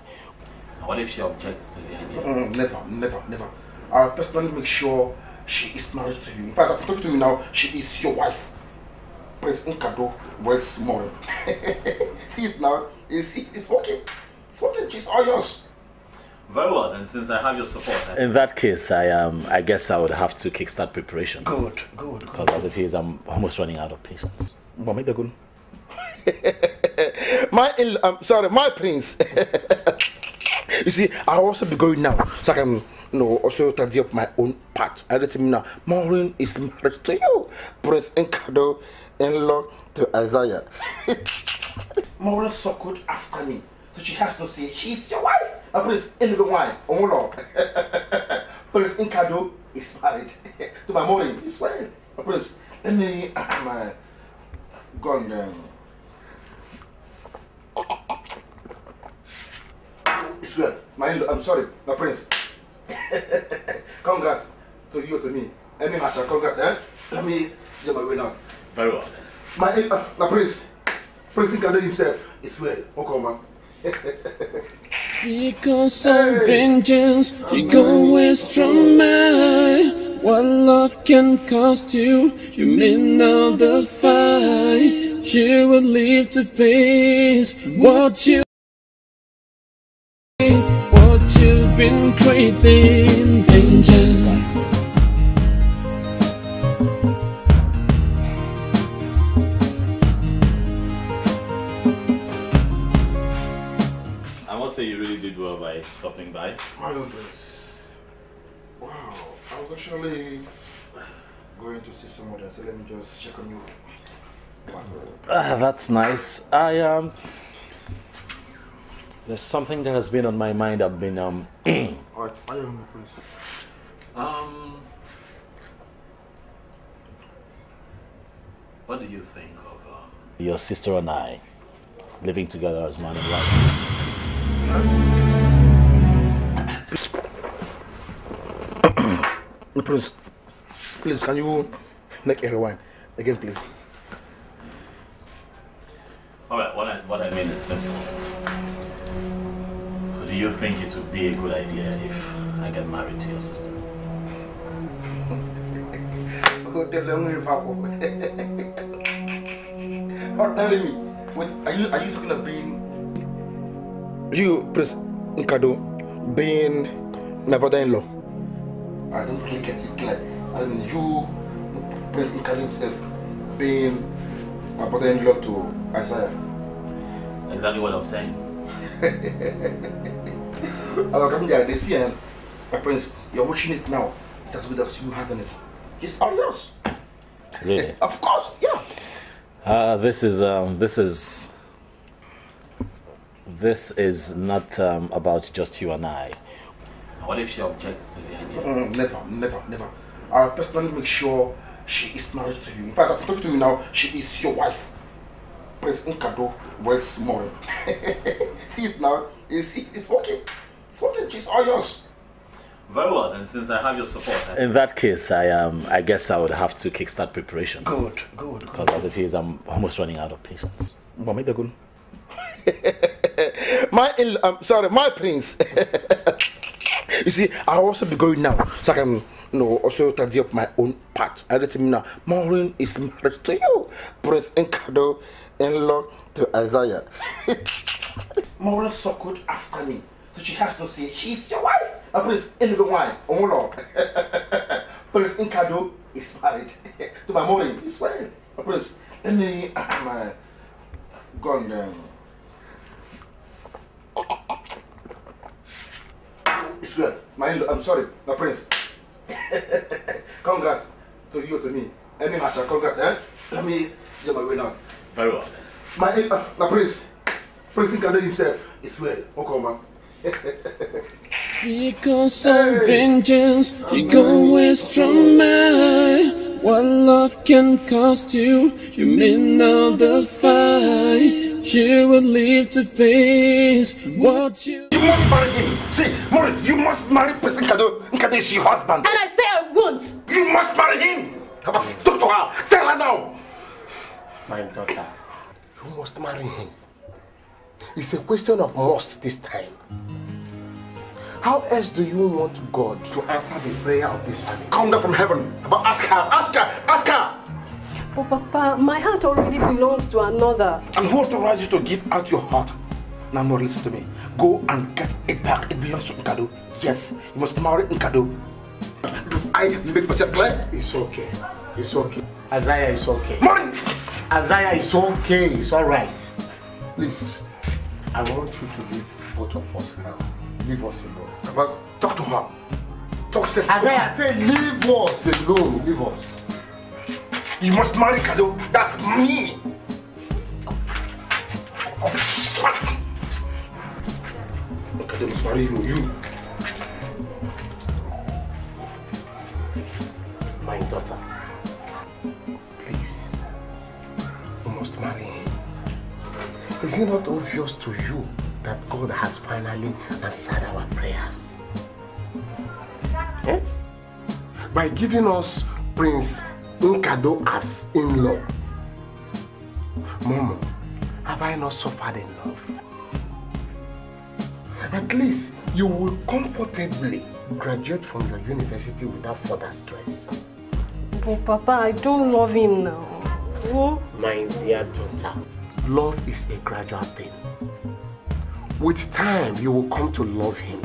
What if she objects to the idea? Mm, never, never, never. I'll personally make sure she is married to you. In fact, as you talk to me now, she is your wife. Prince Nkado works more. See it now. It's, it's working. It's working. She's all yours. Very well, then, since I have your support. In that case, I um, I guess I would have to kickstart preparations. Good, good, Because as it is, I'm almost running out of patience. Mami Dagun. My, in- I'm sorry, my prince. you see, I'll also be going now, so I can, you know, also tidy up my own part. I get me now. Maureen is married to you, Prince Nkado, in-law to Isaiah. Maureen so good after me, so she has to say she's your wife. A prince, in the wine, oh Lord. Prince Nkado is married to my Maureen. He's married. Prince, let me, uh, my, go on. Um, It's well. My in I'm sorry, my prince. congrats to you to me. Any matter, congrats, eh? Let me get my way now. Very well. My in- uh, my prince. Prince Nkado himself is well. Okay, man. Because of vengeance, you go extra mile. What love can cost you, you may know the fight. You will live to face what you what you've been creating. Vengeance. I must say you really did well by stopping by. My own place. Wow. I was actually going to see someone so let me just check on you. Ah, that's nice. I um there's something that has been on my mind. I've been um Alright, fire on me, please. um what do you think of um, your sister and I living together as man and wife? Prince, please, can you make a rewind again, please? All right. What I what I mean is simple. Do you think it would be a good idea if I get married to your sister? Go tell them where you are. Or telling me, wait, are you are you talking of being you, Prince Nkado, being my brother-in-law? I don't really get it clear. And you, Prince Nkado himself, being my brother-in-law to Isaiah. Exactly what I'm saying. Our coming there, they see and my prince, you're watching it now. It's as good as you having it. It's all yours. really? Of course, yeah. Uh, this is um, this is this is not um, about just you and I. What if she objects to the idea? Mm, never, never, never. I'll personally make sure she is married to you. In fact, as you're talking to me now, she is your wife. Prince Nkado works more. See it now. It's, it's okay. It's okay. She's all yours. Very well, then, since I have your support. In that case, I um, I guess I would have to kickstart preparations. Good, good. Because as it is, I'm almost running out of patience. Mami Dagun. my, in- um, sorry, my prince. you see, I'll also be going now, so I can, you know, also tidy up my own part. I get to me now. Maureen is married to you, Prince Nkado, in-law to Isaiah. Maureen so good after me, so she has to say she's your wife. A prince, in the wine, Omulo. Prince Nkado is married to my Maureen. He's married. A prince. Let me, uh, on. Um, It's good. My I'm sorry, my prince. congrats to you to me. Any matter, congrats, eh? Let me get my way now. Very well. My uh, my prince. Prince Nkado himself is well. Okay, man. Because of vengeance, you go extra mile. What love can cost you, you may not the fight. You will live to face what you. You must marry him. See, Maureen, you must marry Prince Nkado. Nkado is your husband. And I say I won't. You must marry him. Talk to her. Tell her now. My daughter, you must marry him. It's a question of must this time. How else do you want God to answer the prayer of this family? Come down from heaven. But ask her. Ask her. Ask her. But Papa, my heart already belongs to another. And who authorized you to give out your heart? Now, no, listen to me. Go and get it back. It belongs to Nkado. Yes, you must marry Nkado. Do I make myself clear? It's okay. It's okay. Isaiah is okay. Marry! Isaiah is okay. It's all right. Please, I want you to leave both of us now. Leave us alone. But talk to her. Talk to Isaiah, say leave us alone. Leave us. You must marry Kado. That's me. Kado must marry you. You. It not obvious to you that God has finally answered our prayers? Eh? By giving us Prince Nkado as in-law. Momo, have I not suffered enough? At least you will comfortably graduate from your university without further stress. But Papa, I don't love him now. Hmm? My dear daughter, love is a gradual thing. With time, you will come to love him.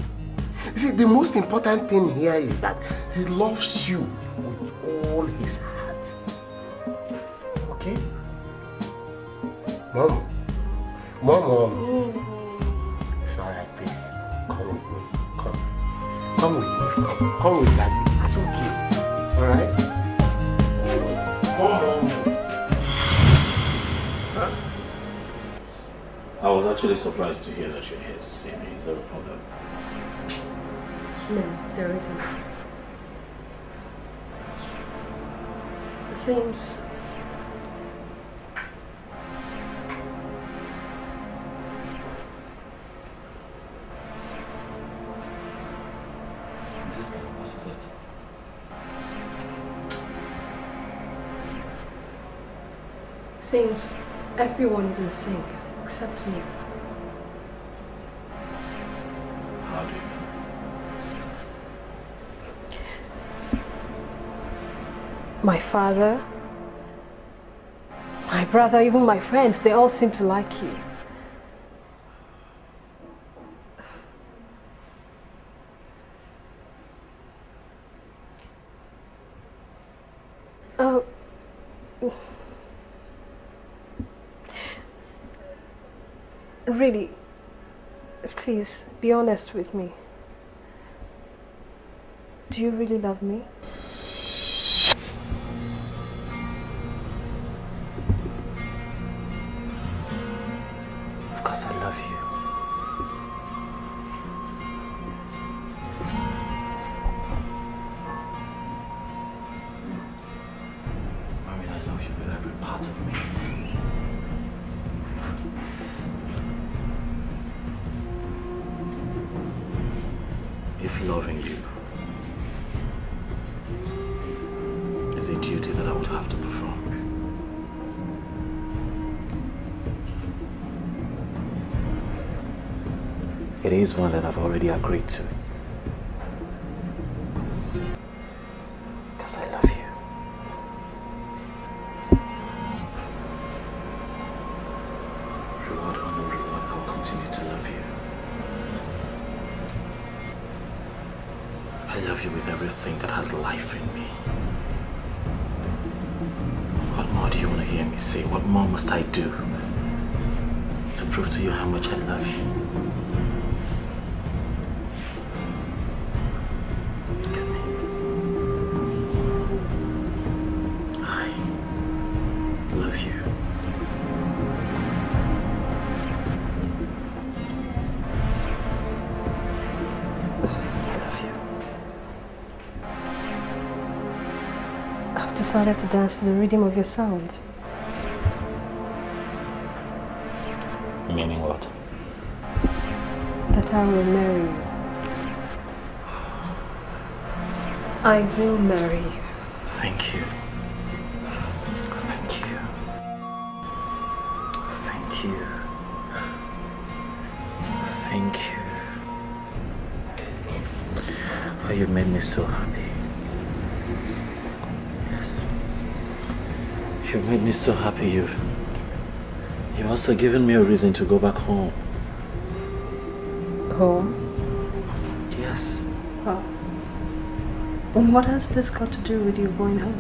You see, the most important thing here is that he loves you with all his heart. Okay? Mom. Mom, mom. It's alright, please. Come with me. Come. Come with me. Come, come with daddy. It's okay. Alright? Come. I was actually surprised to hear that you're here to see me. Is there a problem? No, there isn't. It seems Yes, what is it? seems everyone is in sync except me. How do you mean? My father, my brother, even my friends, they all seem to like you. Uh, really, please be honest with me. Do you really love me? Loving you is a duty that I would have to perform, it is one that I've already agreed to. Decided to dance to the rhythm of your sounds. Meaning what? That I will marry you. I will marry you. Also given me a reason to go back home. Home? Yes. Oh. And what has this got to do with you going home?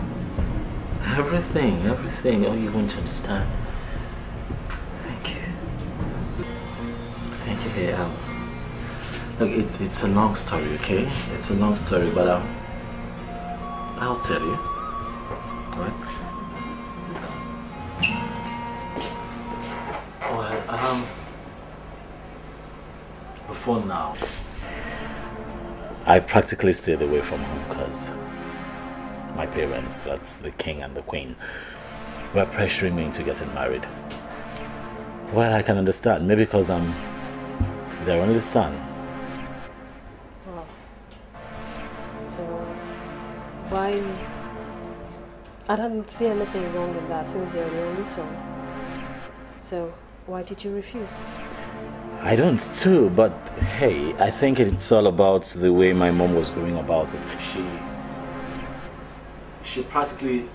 Everything, everything. Oh, you won't understand. Thank you. Thank you. Hey, um, look, it, it's a long story, okay? It's a long story, but um, I'll tell you. I practically stayed away from home because my parents, that's the king and the queen, were pressuring me into getting married. Well, I can understand. Maybe because I'm their only son. So, why? I don't see anything wrong in that since you're the only son. So, why did you refuse? I don't too, but hey, I think it's all about the way my mom was going about it. She she practically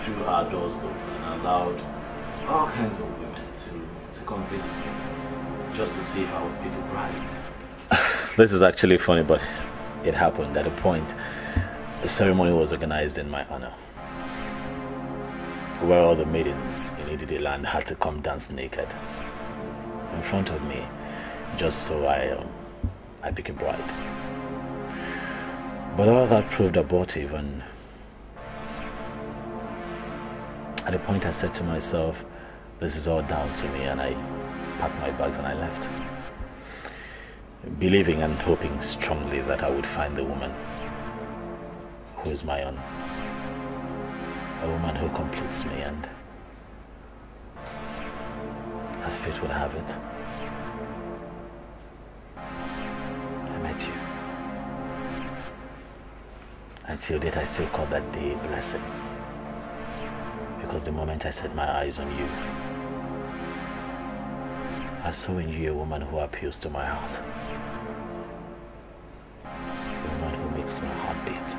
threw her doors open and allowed all kinds of women to, to come visit me just to see if I would pick a bride. this is actually funny, but it happened at a point. The ceremony was organized in my honor. Where all the maidens in Ididi land had to come dance naked in front of me just so I um, I pick a bride. But all that proved abortive and at a point I said to myself, this is all down to me and I packed my bags and I left. Believing and hoping strongly that I would find the woman who is my own. A woman who completes me and as fate would have it, Until date, I still call that day a blessing. Because the moment I set my eyes on you, I saw in you a woman who appeals to my heart. A woman who makes my heart beat.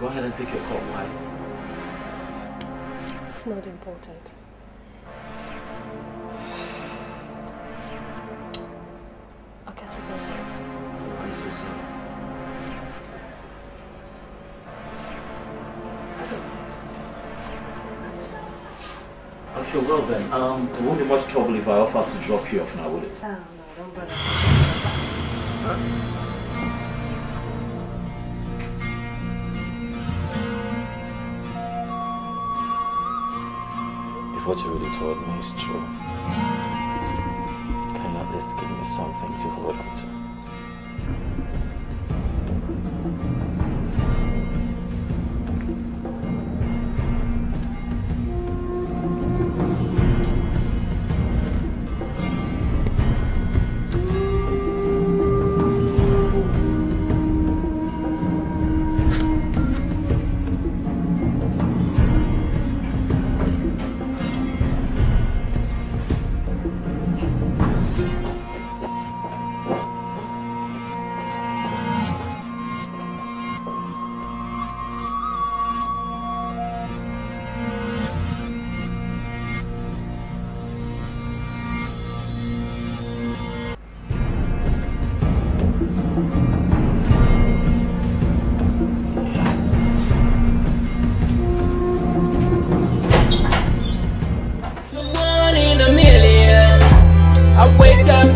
Go ahead and take your call. Why? It's not important. Well then, um, it won't be much trouble if I offer to drop you off now, would it? Oh, no, don't bother. What you really told me is true, can you at least give me something to hold on to?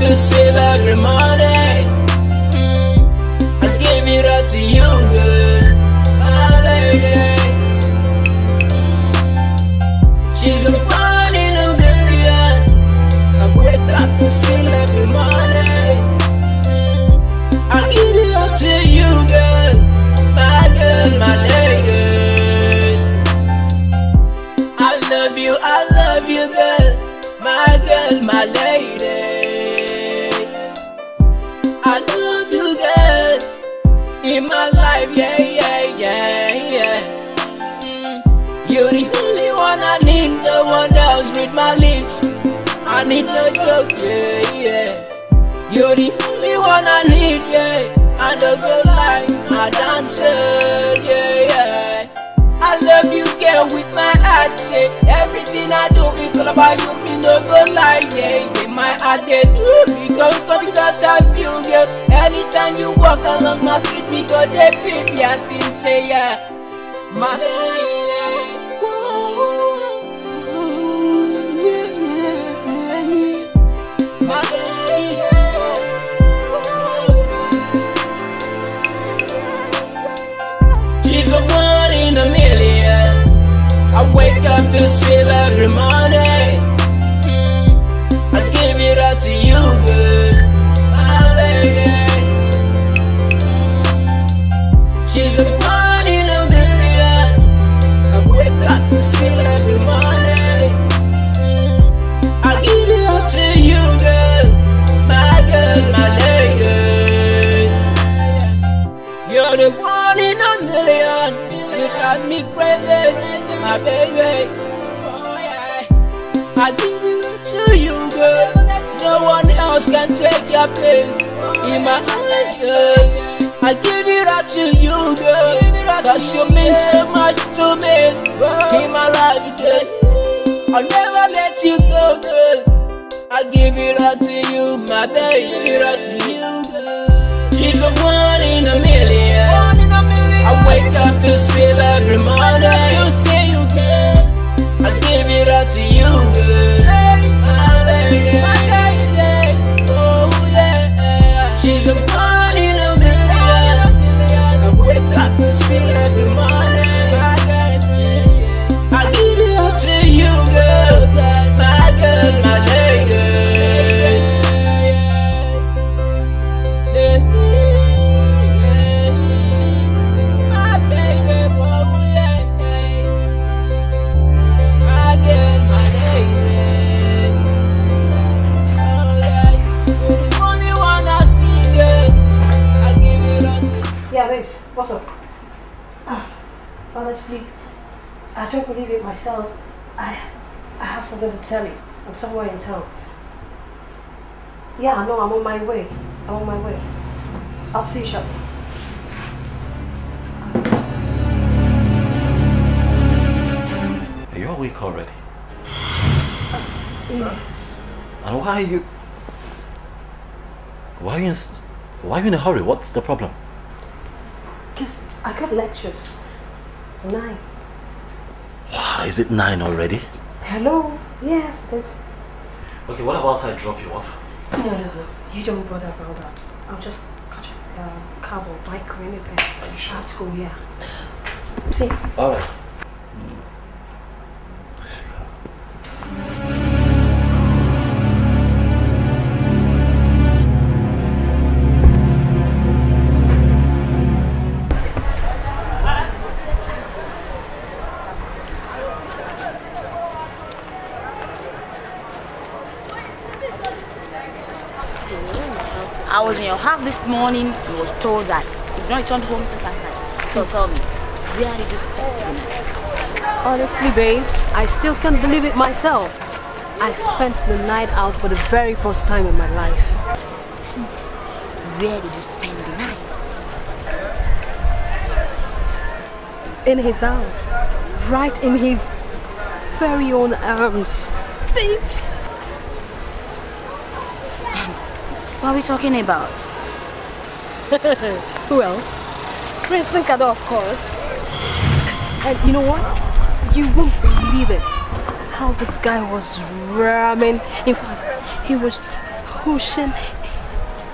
To save every morning. My lips. I need no joke, yeah, yeah. You're the only one I need, yeah. I don't go lie, I dance, yeah, yeah. I love you, girl, with my heart, say Everything I do, it's all about you, me no go lie, yeah, yeah My heart, they do, because, because I feel, girl Anytime you walk along my street, me go, they baby, and things, yeah My lady, a one in a million. I wake up to save every morning. I give it all to you, girl. My lady. She's a one in a million. I wake up to save every my baby. Oh, yeah. I give it to you, girl. No one else can take your place in my life, girl. I give it all to you, girl. Cause you mean so much to me in my life, girl. I'll never let you go, girl. I give it all to you, my baby. Give it all to you, girl. She's a one in a million. One in a million. I wake up to save every morning. I give it all to you, myself. I, I have something to tell you. I'm somewhere in town. Yeah, no, I'm on my way. I'm on my way. I'll see you shortly. Are you awake already? Uh, yes. And why are you... Why are you in, why are you in a hurry? What's the problem? Because I got lectures. Nine. Why Is it nine already? Hello? Yes, it is. Okay, what about I drop you off? No, no, no. You don't bother about that. I'll just catch a uh, cab or bike or anything. Are you sure? I have to go, yeah. See? Alright. House this morning and was told that you've not returned home since last night. So tell me, where did you spend the night? Honestly, babes, I still can't believe it myself. I spent the night out for the very first time in my life. Where did you spend the night? In his house. Right in his very own arms. Babes. What are we talking about? Who else? Prince Nkado, of course. And you know what? You won't believe it. How this guy was ramming. In fact, he was pushing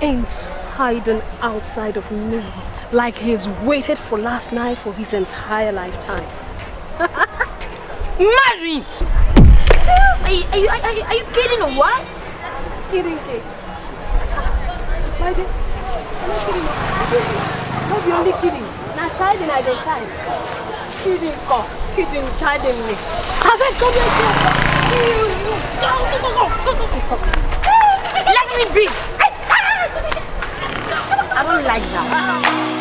inside and outside of me. Like he's waited for last night for his entire lifetime. Marry! Are you, are, you, are, you, are you kidding or what? Kidding, kid. My dear, I'm not kidding. Not the only kidding. Now chiding, I don't chide. Kidding, God. Kidding, chiding me. I beg, come here, come You, you, go, go, go, go, go, go. Let me be! I don't like that.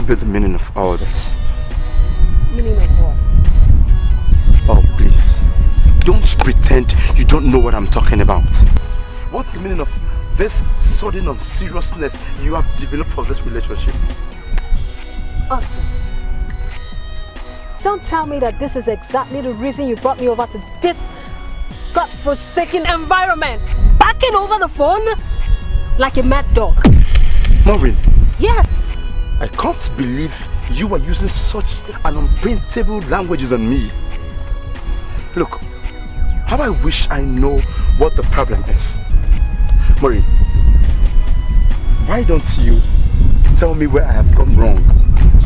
Could be the meaning of all this? Meaning of what? Oh, please. Don't pretend you don't know what I'm talking about. What's the meaning of this sudden unseriousness you have developed for this relationship? Austin, don't tell me that this is exactly the reason you brought me over to this godforsaken environment. Backing over the phone like a mad dog. Maureen, Yes. I can't believe you are using such an unprintable languages on me. Look, how I wish I know what the problem is. Maureen, why don't you tell me where I have gone wrong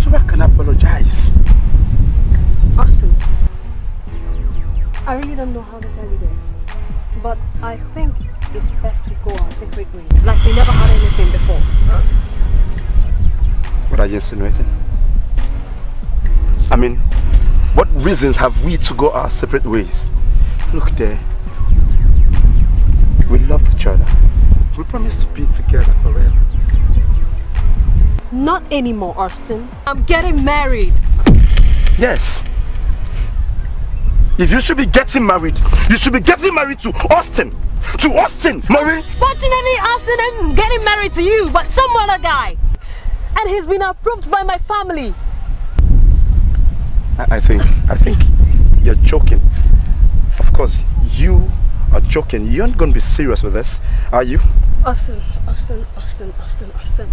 so I can apologize? Austin, I really don't know how to tell you this, but I think it's best we go our separate ways, like we never had anything before. What are you insinuating? I mean, what reasons have we to go our separate ways? Look there. We love each other. We promise to be together forever. Not anymore, Austin. I'm getting married. Yes. If you should be getting married, you should be getting married to Austin. To Austin, Maureen. Fortunately, Austin, I'm getting married to you, but some other guy. And he's been approved by my family. I, I think, I think you're joking. Of course, you are joking. You aren't going to be serious with this, are you? Austin, Austin, Austin, Austin, Austin.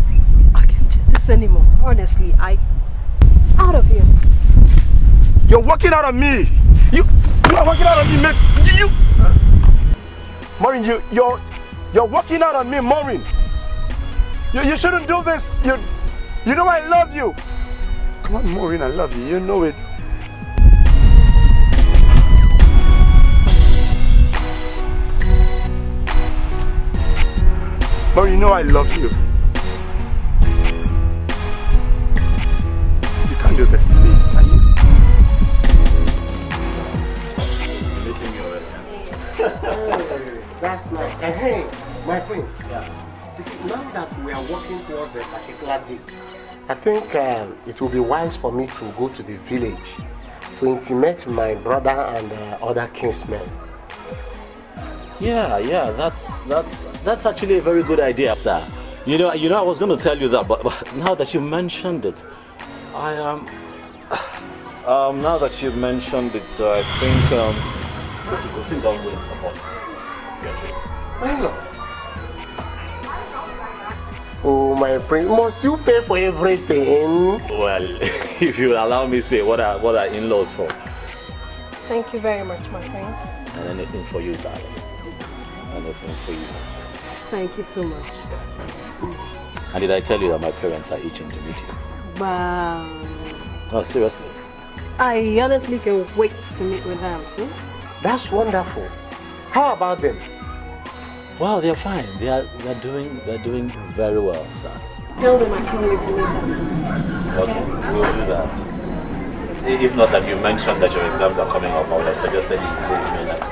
I can't do this anymore. Honestly, I... Out of here. You're walking out on me. You, you are walking out on me, man. You, you. Maureen, you, you're, you're walking out on me, Maureen. You, you shouldn't do this. You, you know I love you. Come on, Maureen, I love you. You know it. Maureen, you know I love you. You can't do this to me, can you? That's nice. And hey, my prince. Yeah. You see, now that we are working towards a particular date, I think um, it will be wise for me to go to the village to intimate my brother and uh, other kinsmen. Yeah, yeah, that's that's that's actually a very good idea, sir. You know, you know, I was going to tell you that, but, but now that you mentioned it, I am. Um, um, now that you mentioned it, so I think um, this will be done with support. Why not? Oh, my prince, must you pay for everything? Well, if you allow me to say, what are what are in-laws for? Thank you very much, my prince. And anything for you, darling. Anything for you. Thank you so much. And did I tell you that my parents are itching to meet you? Wow. No, seriously. I honestly can wait to meet with them, too. That's wonderful. How about them? Well, they're fine. They are they're doing they're doing very well, sir. Tell them I can't wait to meet them. Okay, we'll do that. If not that you mentioned that your exams are coming up, I would have suggested you go with me next.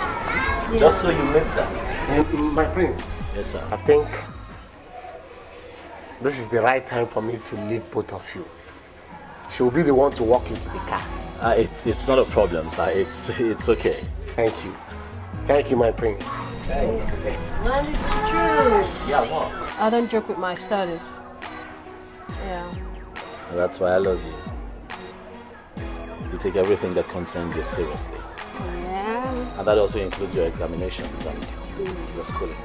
Just so you meet them. My prince, Yes, sir. I think this is the right time for me to leave both of you. She will be the one to walk into the car. Uh, it's it's not a problem, sir. It's it's okay. Thank you. Thank you, my prince. Well, it's true. Yeah, what? I don't joke with my studies. Yeah. That's why I love you. You take everything that concerns you seriously. Yeah. And that also includes your examinations and your schooling.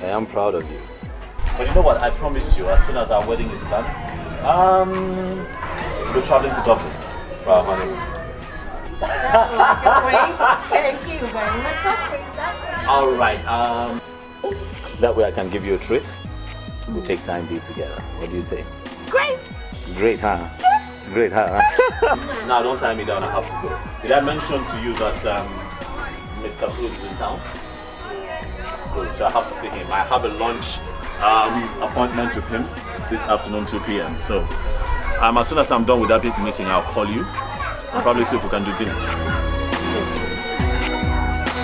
I am proud of you. But you know what? I promise you, as soon as our wedding is done, um, we're traveling to Dublin for our honeymoon. Thank you very much All right. Um, that way I can give you a treat. We'll take time to be together. What do you say? Great. Great, huh? Great, huh? now don't tie me down. I have to go. Did I mention to you that um, Mr. Food is in town? Good. So I have to see him. I have a lunch um, appointment with him this afternoon, 2 p.m. So um, as soon as I'm done with that big meeting, I'll call you. I'll probably see if we can do dinner.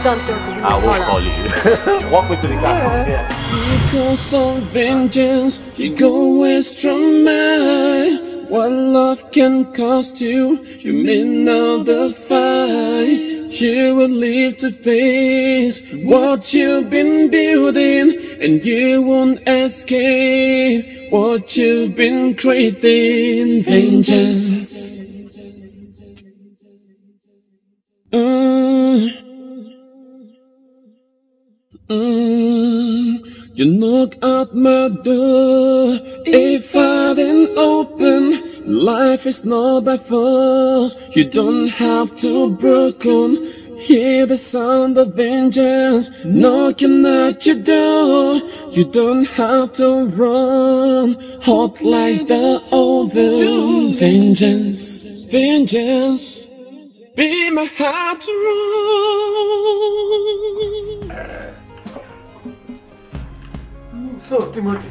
I will call you. Walk me to the car. You go some vengeance, you go extra mile. What love can cost you, you may know the fight. You will live to face what you've been building, and you won't escape what you've been creating. Vengeance. You knock at my door, if I didn't open, life is not by force. You don't have to broken. Hear the sound of vengeance knocking at your door. You don't have to run, hot like the oven. Vengeance, vengeance, be my heart to run. So, Timothy,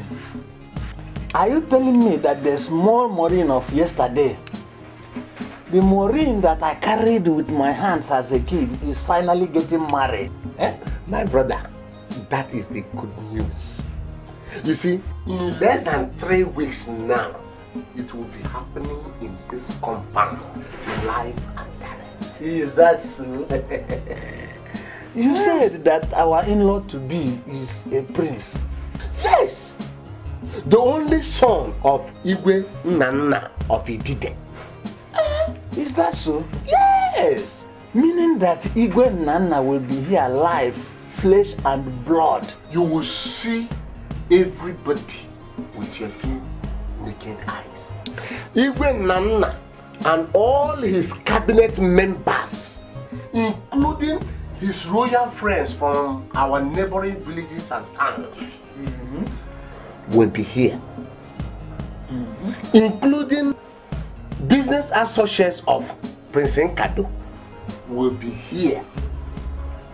are you telling me that the small Maureen of yesterday, the Maureen that I carried with my hands as a kid, is finally getting married? Eh? My brother, that is the good news. You see, in less than three weeks now, it will be happening in this compound, live and direct. Is that so? you said that our in-law to be is a prince. Yes! The only son of Igwe Nana of Ididi. Uh-huh. Is that so? Yes! Meaning that Igwe Nana will be here alive, flesh and blood. You will see everybody with your two naked eyes. Igwe Nana and all his cabinet members, including his royal friends from our neighboring villages and towns, Mm-hmm. will be here. Mm-hmm. Including business associates of Prince Nkado will be here.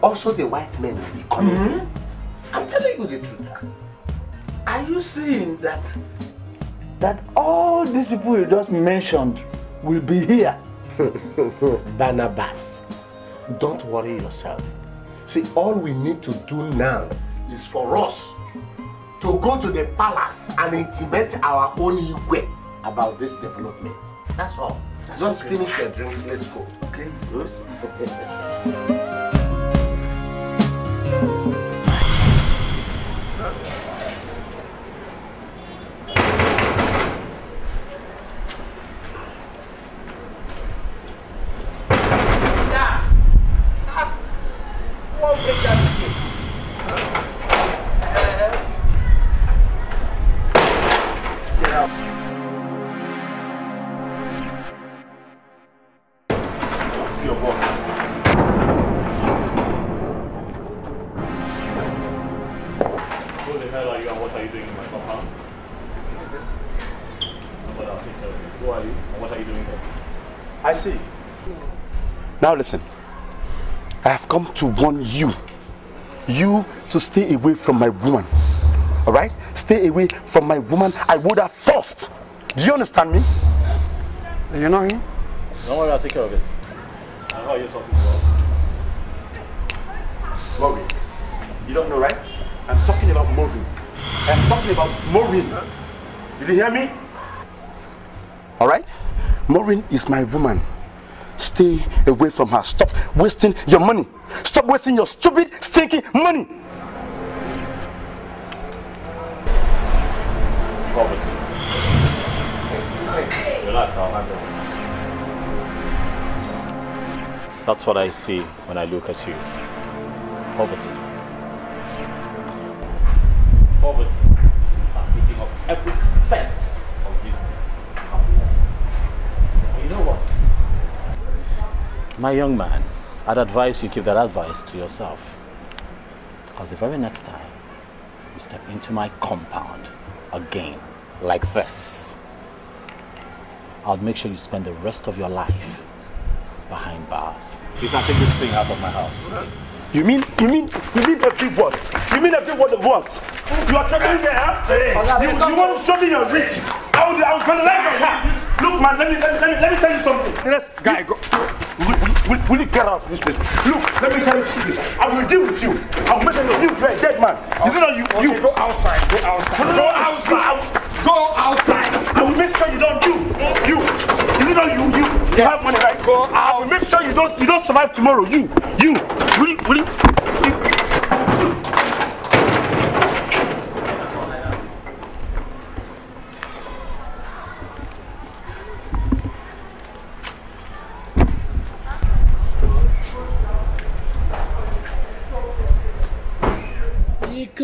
Also, the white men will be coming. Mm-hmm. I'm telling you the truth. Are you saying that that all these people you just mentioned will be here? Barnabas, don't worry yourself. See, all we need to do now is for us to go to the palace and intimate our own Igwe about this development. That's all. Just okay. finish your drink. Let's go. Okay. Your Now listen. I have come to warn you you to stay away from my woman. All right? Stay away from my woman. I would have forced. Do you understand me? You know him? Don't worry, I'll take care of it. I know you're talking about. Maureen, you don't know, right? I'm talking about Maureen. I'm talking about Maureen. Did you hear me? All right? Maureen is my woman. Stay away from her. Stop wasting your money. Stop wasting your stupid, stinking money. Poverty. Relax, I'll handle this. That's what I see when I look at you. Poverty. Poverty has eaten up every sense of reason. And you know what? My young man, I'd advise you keep that advice to yourself. Because the very next time you step into my compound again, like this, I'll make sure you spend the rest of your life behind bars. Please, I'll take this thing out of my house. You mean, you mean, you mean every word? You mean every word of what? You are telling me, huh? You, you want to show me your rich? I will, I will vandalize your car. Look, man, let me, let me, let me, let me tell you something. Yes, guy, go. Will, will, you get out of this place? Look, let me tell you something. I will deal with you. I will make sure you are a dead man. Is it not you? Okay, you go outside. Go outside. No, no, Go outside. Go outside. I will make sure you don't you. You. Is it not you? You. You have money, right? Go I will make sure you don't you don't survive tomorrow. You. You. Will you? Will you?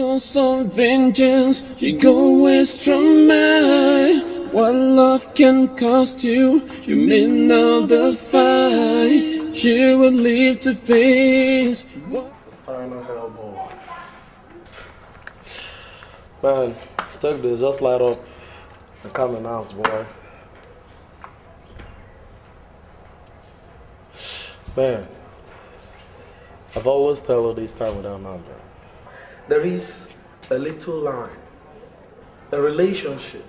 Calls some vengeance, she go extra mile. What love can cost you, you may know the fight. She will live to face. Starting on elbow. Man, take this, just light up and come in house, boy. Man, I've always tell her this time without number. There is a little line, a relationship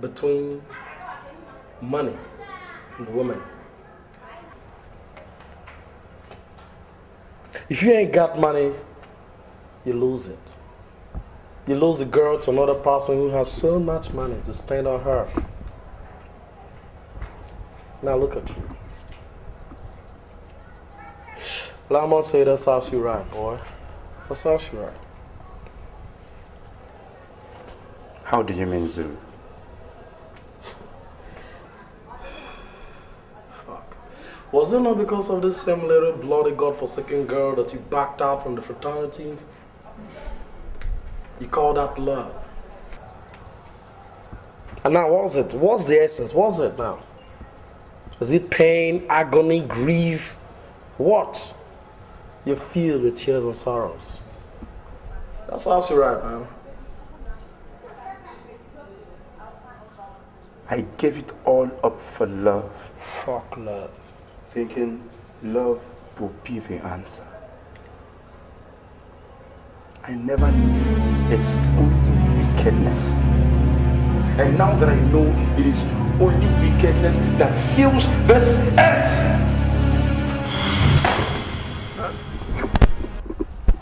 between money and woman. If you ain't got money, you lose it. You lose a girl to another person who has so much money to spend on her. Now look at you. Gonna say that's how she right, boy. That's how she right. How do you mean, Zulu? Was it not because of this same little bloody godforsaken girl that you backed out from the fraternity? You call that love. And now, what's it? What's the essence? What's it now? Is it pain, agony, grief? What? You feel with tears and sorrows. That's she right, man. I gave it all up for love. Fuck love. Thinking love will be the answer. I never knew it's only wickedness. And now that I know it is only wickedness that fills this earth,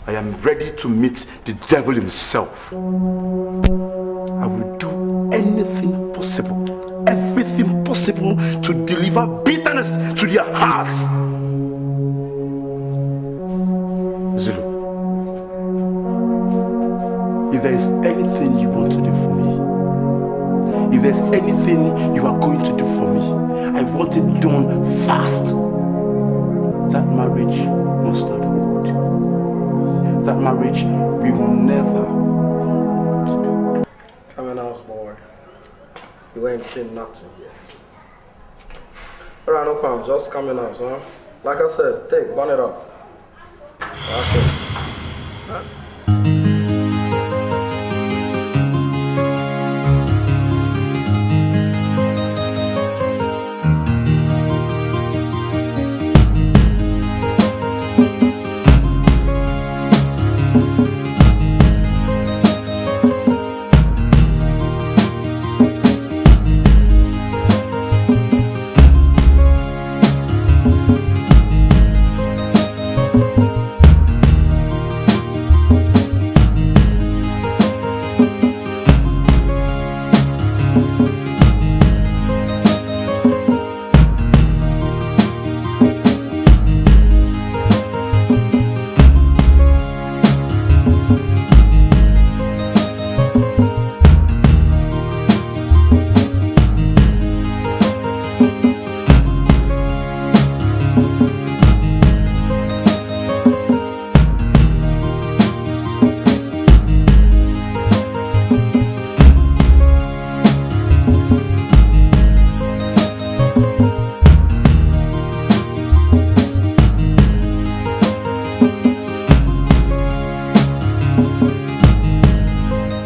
I am ready to meet the devil himself. I will do anything possible, everything possible to deliver bitterness to their hearts. Zulu, if there is anything you want to do for me, if there's anything you are going to do for me, I want it done fast. That marriage must not. That marriage we will never Come in house, boy. You ain't seen nothing yet. Alright, no problem. Just coming out, huh? Like I said, take, burn it up. Okay.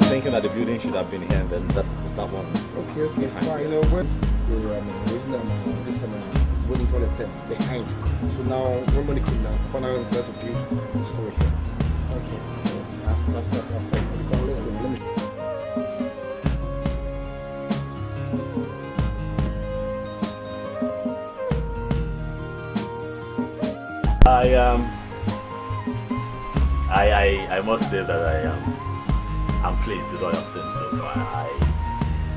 Thinking that the building should have been here, then that's that one. Okay, okay, behind. Fine. You know, when we were um, originally um, this behind. So now when money came now, when I was to build, it's over here. Okay. After, after, I um, I, I I must say that I am I'm pleased with what I've seen so far. I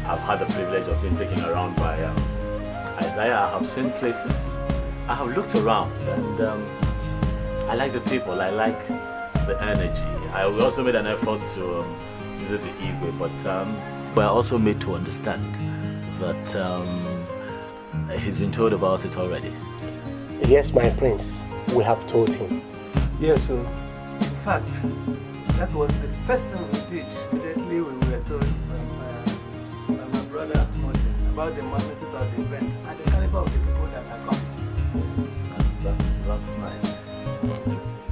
I've had the privilege of being taken around by um, Isaiah. I have seen places. I have looked around and um, I like the people. I like the energy. I also made an effort to um, visit the Igwe, but um, we're also made to understand that um, he's been told about it already. Yes, my prince. We have told him. Yes, sir. Fact, that was the first thing we did immediately we were told from, uh, by my brother Timothy about the magnitude of the event and the caliber of the people that are coming. That's that's that's nice.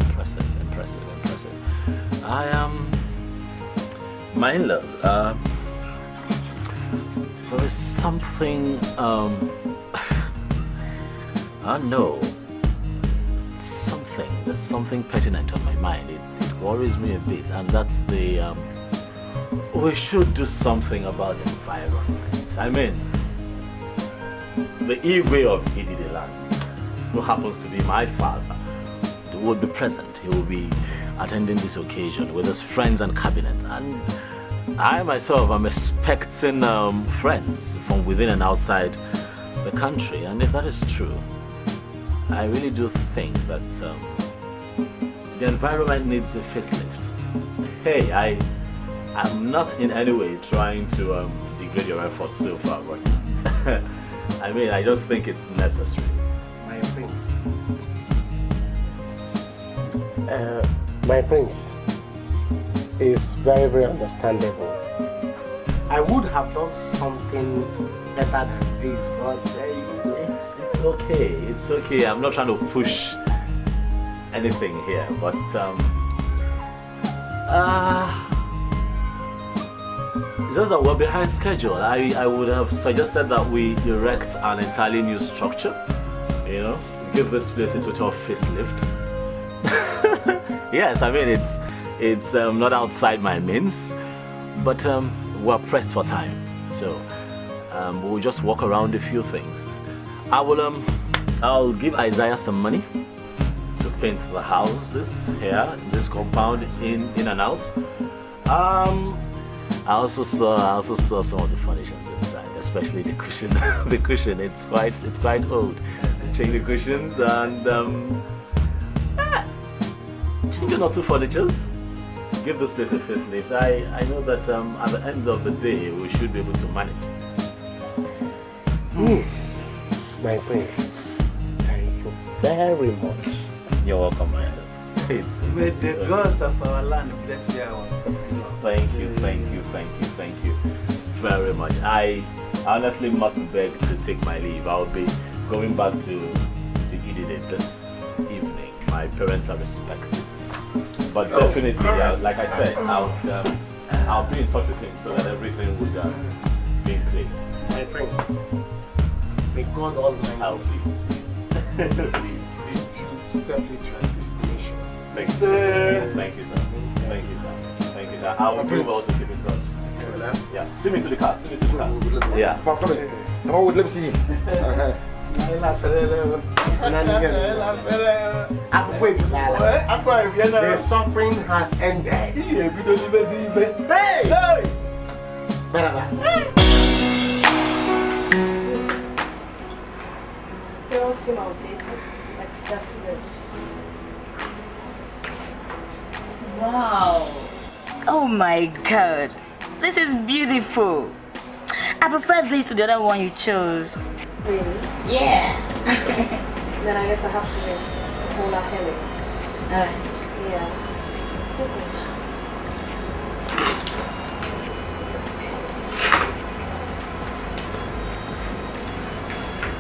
Impressive, impressive, impressive. I am um, my in-laws. Uh, there is something um, I know something. There's something pertinent on my mind. It worries me a bit, and that's the um, we should do something about the environment. I mean, the Igwe of Ididiland, who happens to be my father, would be present. He will be attending this occasion with his friends and cabinet. And I myself am expecting um, friends from within and outside the country. And if that is true, I really do think that um, the environment needs a facelift. Hey, I I'm not in any way trying to um, degrade your efforts so far, but I mean, I just think it's necessary. My prince. Uh, my prince is very, very understandable. I would have done something better than this, but uh, it's it's okay. It's okay. I'm not trying to push anything here, but um, uh, just that we're behind schedule. I I would have suggested that we erect an entirely new structure. You know, give this place a total facelift. yes, I mean it's it's um, not outside my means, but um, we're pressed for time, so um, we'll just walk around a few things. I will um, I'll give Isaiah some money paint the houses here, in this compound in in and out. Um, I also saw I also saw some of the furnishings inside, especially the cushion. the cushion, it's quite it's quite old. Change the cushions and um, ah, change one or two furnitures. Give this place a facelift. I I know that um, at the end of the day we should be able to manage. Hmm. My prince, thank you very much. You're welcome, my elders. It's, May the gods of our land bless you. Thank you, thank you, thank you, thank you very much. I honestly must beg to take my leave. I'll be going back to to Ididi this evening. My parents are respected, but definitely, uh, like I said, I'll um, I'll be in touch with him so that everything would um, be in place. My prince, may God Almighty Oh, please, please, please. Lead you safely to your destination. Thank you, sir. Thank you, sir. Thank you, sir. Thank you, sir. I will do well to keep in touch. Yeah. See me to the car. See me to the car. Yeah. Come on, come on. Come on, let me see him. Uh-huh. The suffering has ended. Hey! They all seem outdated, except this. Wow. Oh my god. This is beautiful. I prefer this to the other one you chose. Really? Yeah. Then I guess I have to. Hold our Henry. Alright. Yeah.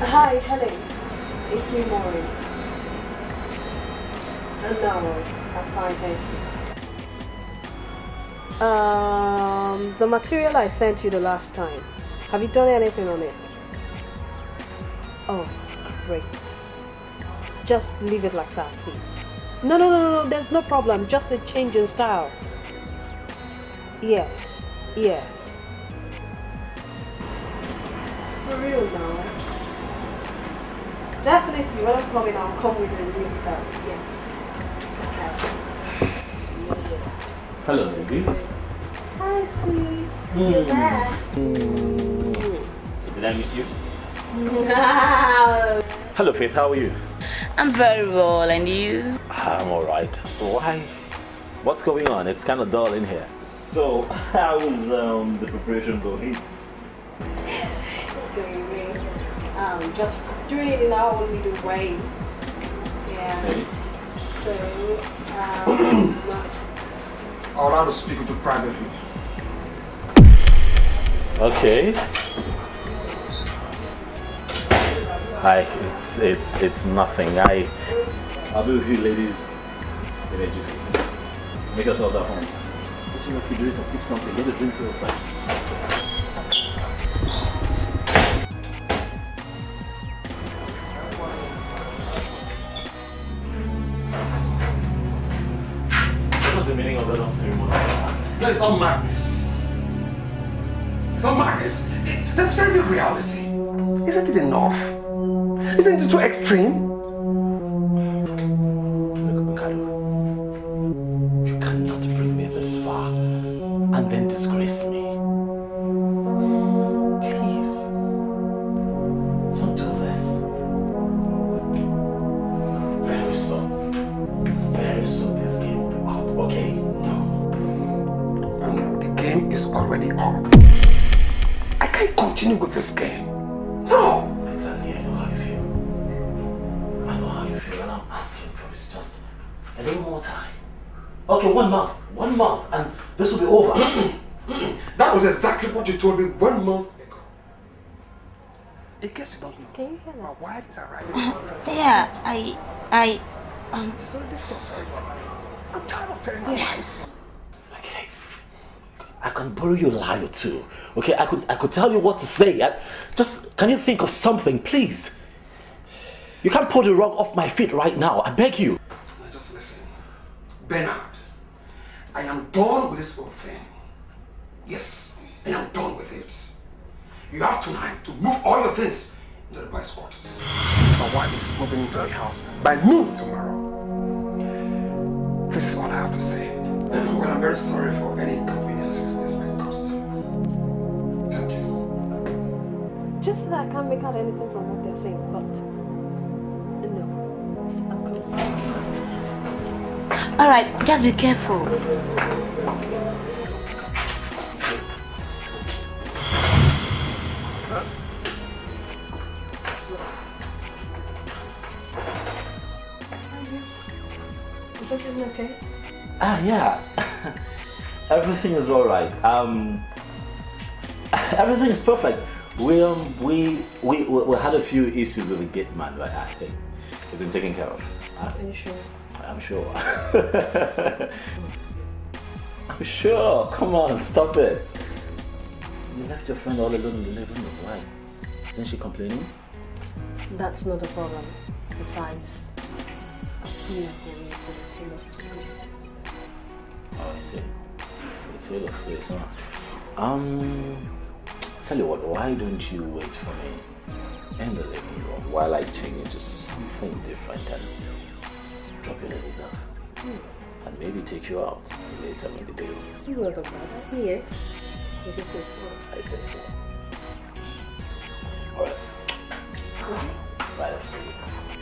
Hi, Helen. It's me, Maureen. No, fine, thank you. Um, the material I sent you the last time, have you done anything on it? Oh, great. Just leave it like that, please. No, no, no, no, no, there's no problem. Just a change in style. Yes, yes. For real now. Definitely, when I'm coming, I'll come with a new style. Yeah. Hello, ladies. Hi, sweet. Mm. You're back. Did I miss you? Hello, Faith. How are you? I'm very well, and you? I'm all right. Why? What's going on? It's kind of dull in here. So, how is um, the preparation going? It's going great. Um, just doing it in our own little way. Yeah. Okay. So, um, I'll have to speak with you privately. Okay. Hi, it's it's it's nothing. I I'll be with you ladies in a jiffy. Make yourselves at home. Go to your refrigerator, pick something, get a drink real fast. Not madness. It's not madness. Let's face the reality. Isn't it enough? Isn't it too extreme? I could tell you what to say. I, just can you think of something, please? You can't pull the rug off my feet right now. I beg you. Now just listen. Bernard, I am done with this whole thing. Yes, I am done with it. You have tonight to move all your things into the boys' quarters. My wife is moving into the house by noon tomorrow. This is all I have to say. Well, I'm very sorry for any inconveniences just that I can't make out anything from what they're saying, but no. I'm cool. All right, just be careful. Is everything okay? Ah, yeah. everything is all right. Um, everything is perfect. We um we we we had a few issues with the gate man, but I think it's been taken care of. Huh? Are you sure? I'm sure. I'm sure. Come on, stop it. You left your friend all alone in the living room. Why? Isn't she complaining? That's not a problem. Besides, I'm here for you to the tailor's place. Oh, I see. It's Taylor's place, huh? Um, tell you what, why don't you wait for me in the living room while I change into something different and drop your ladies off? And maybe take you out later in the day. You not a bother. Here. You I say so. Alright. Bye, see.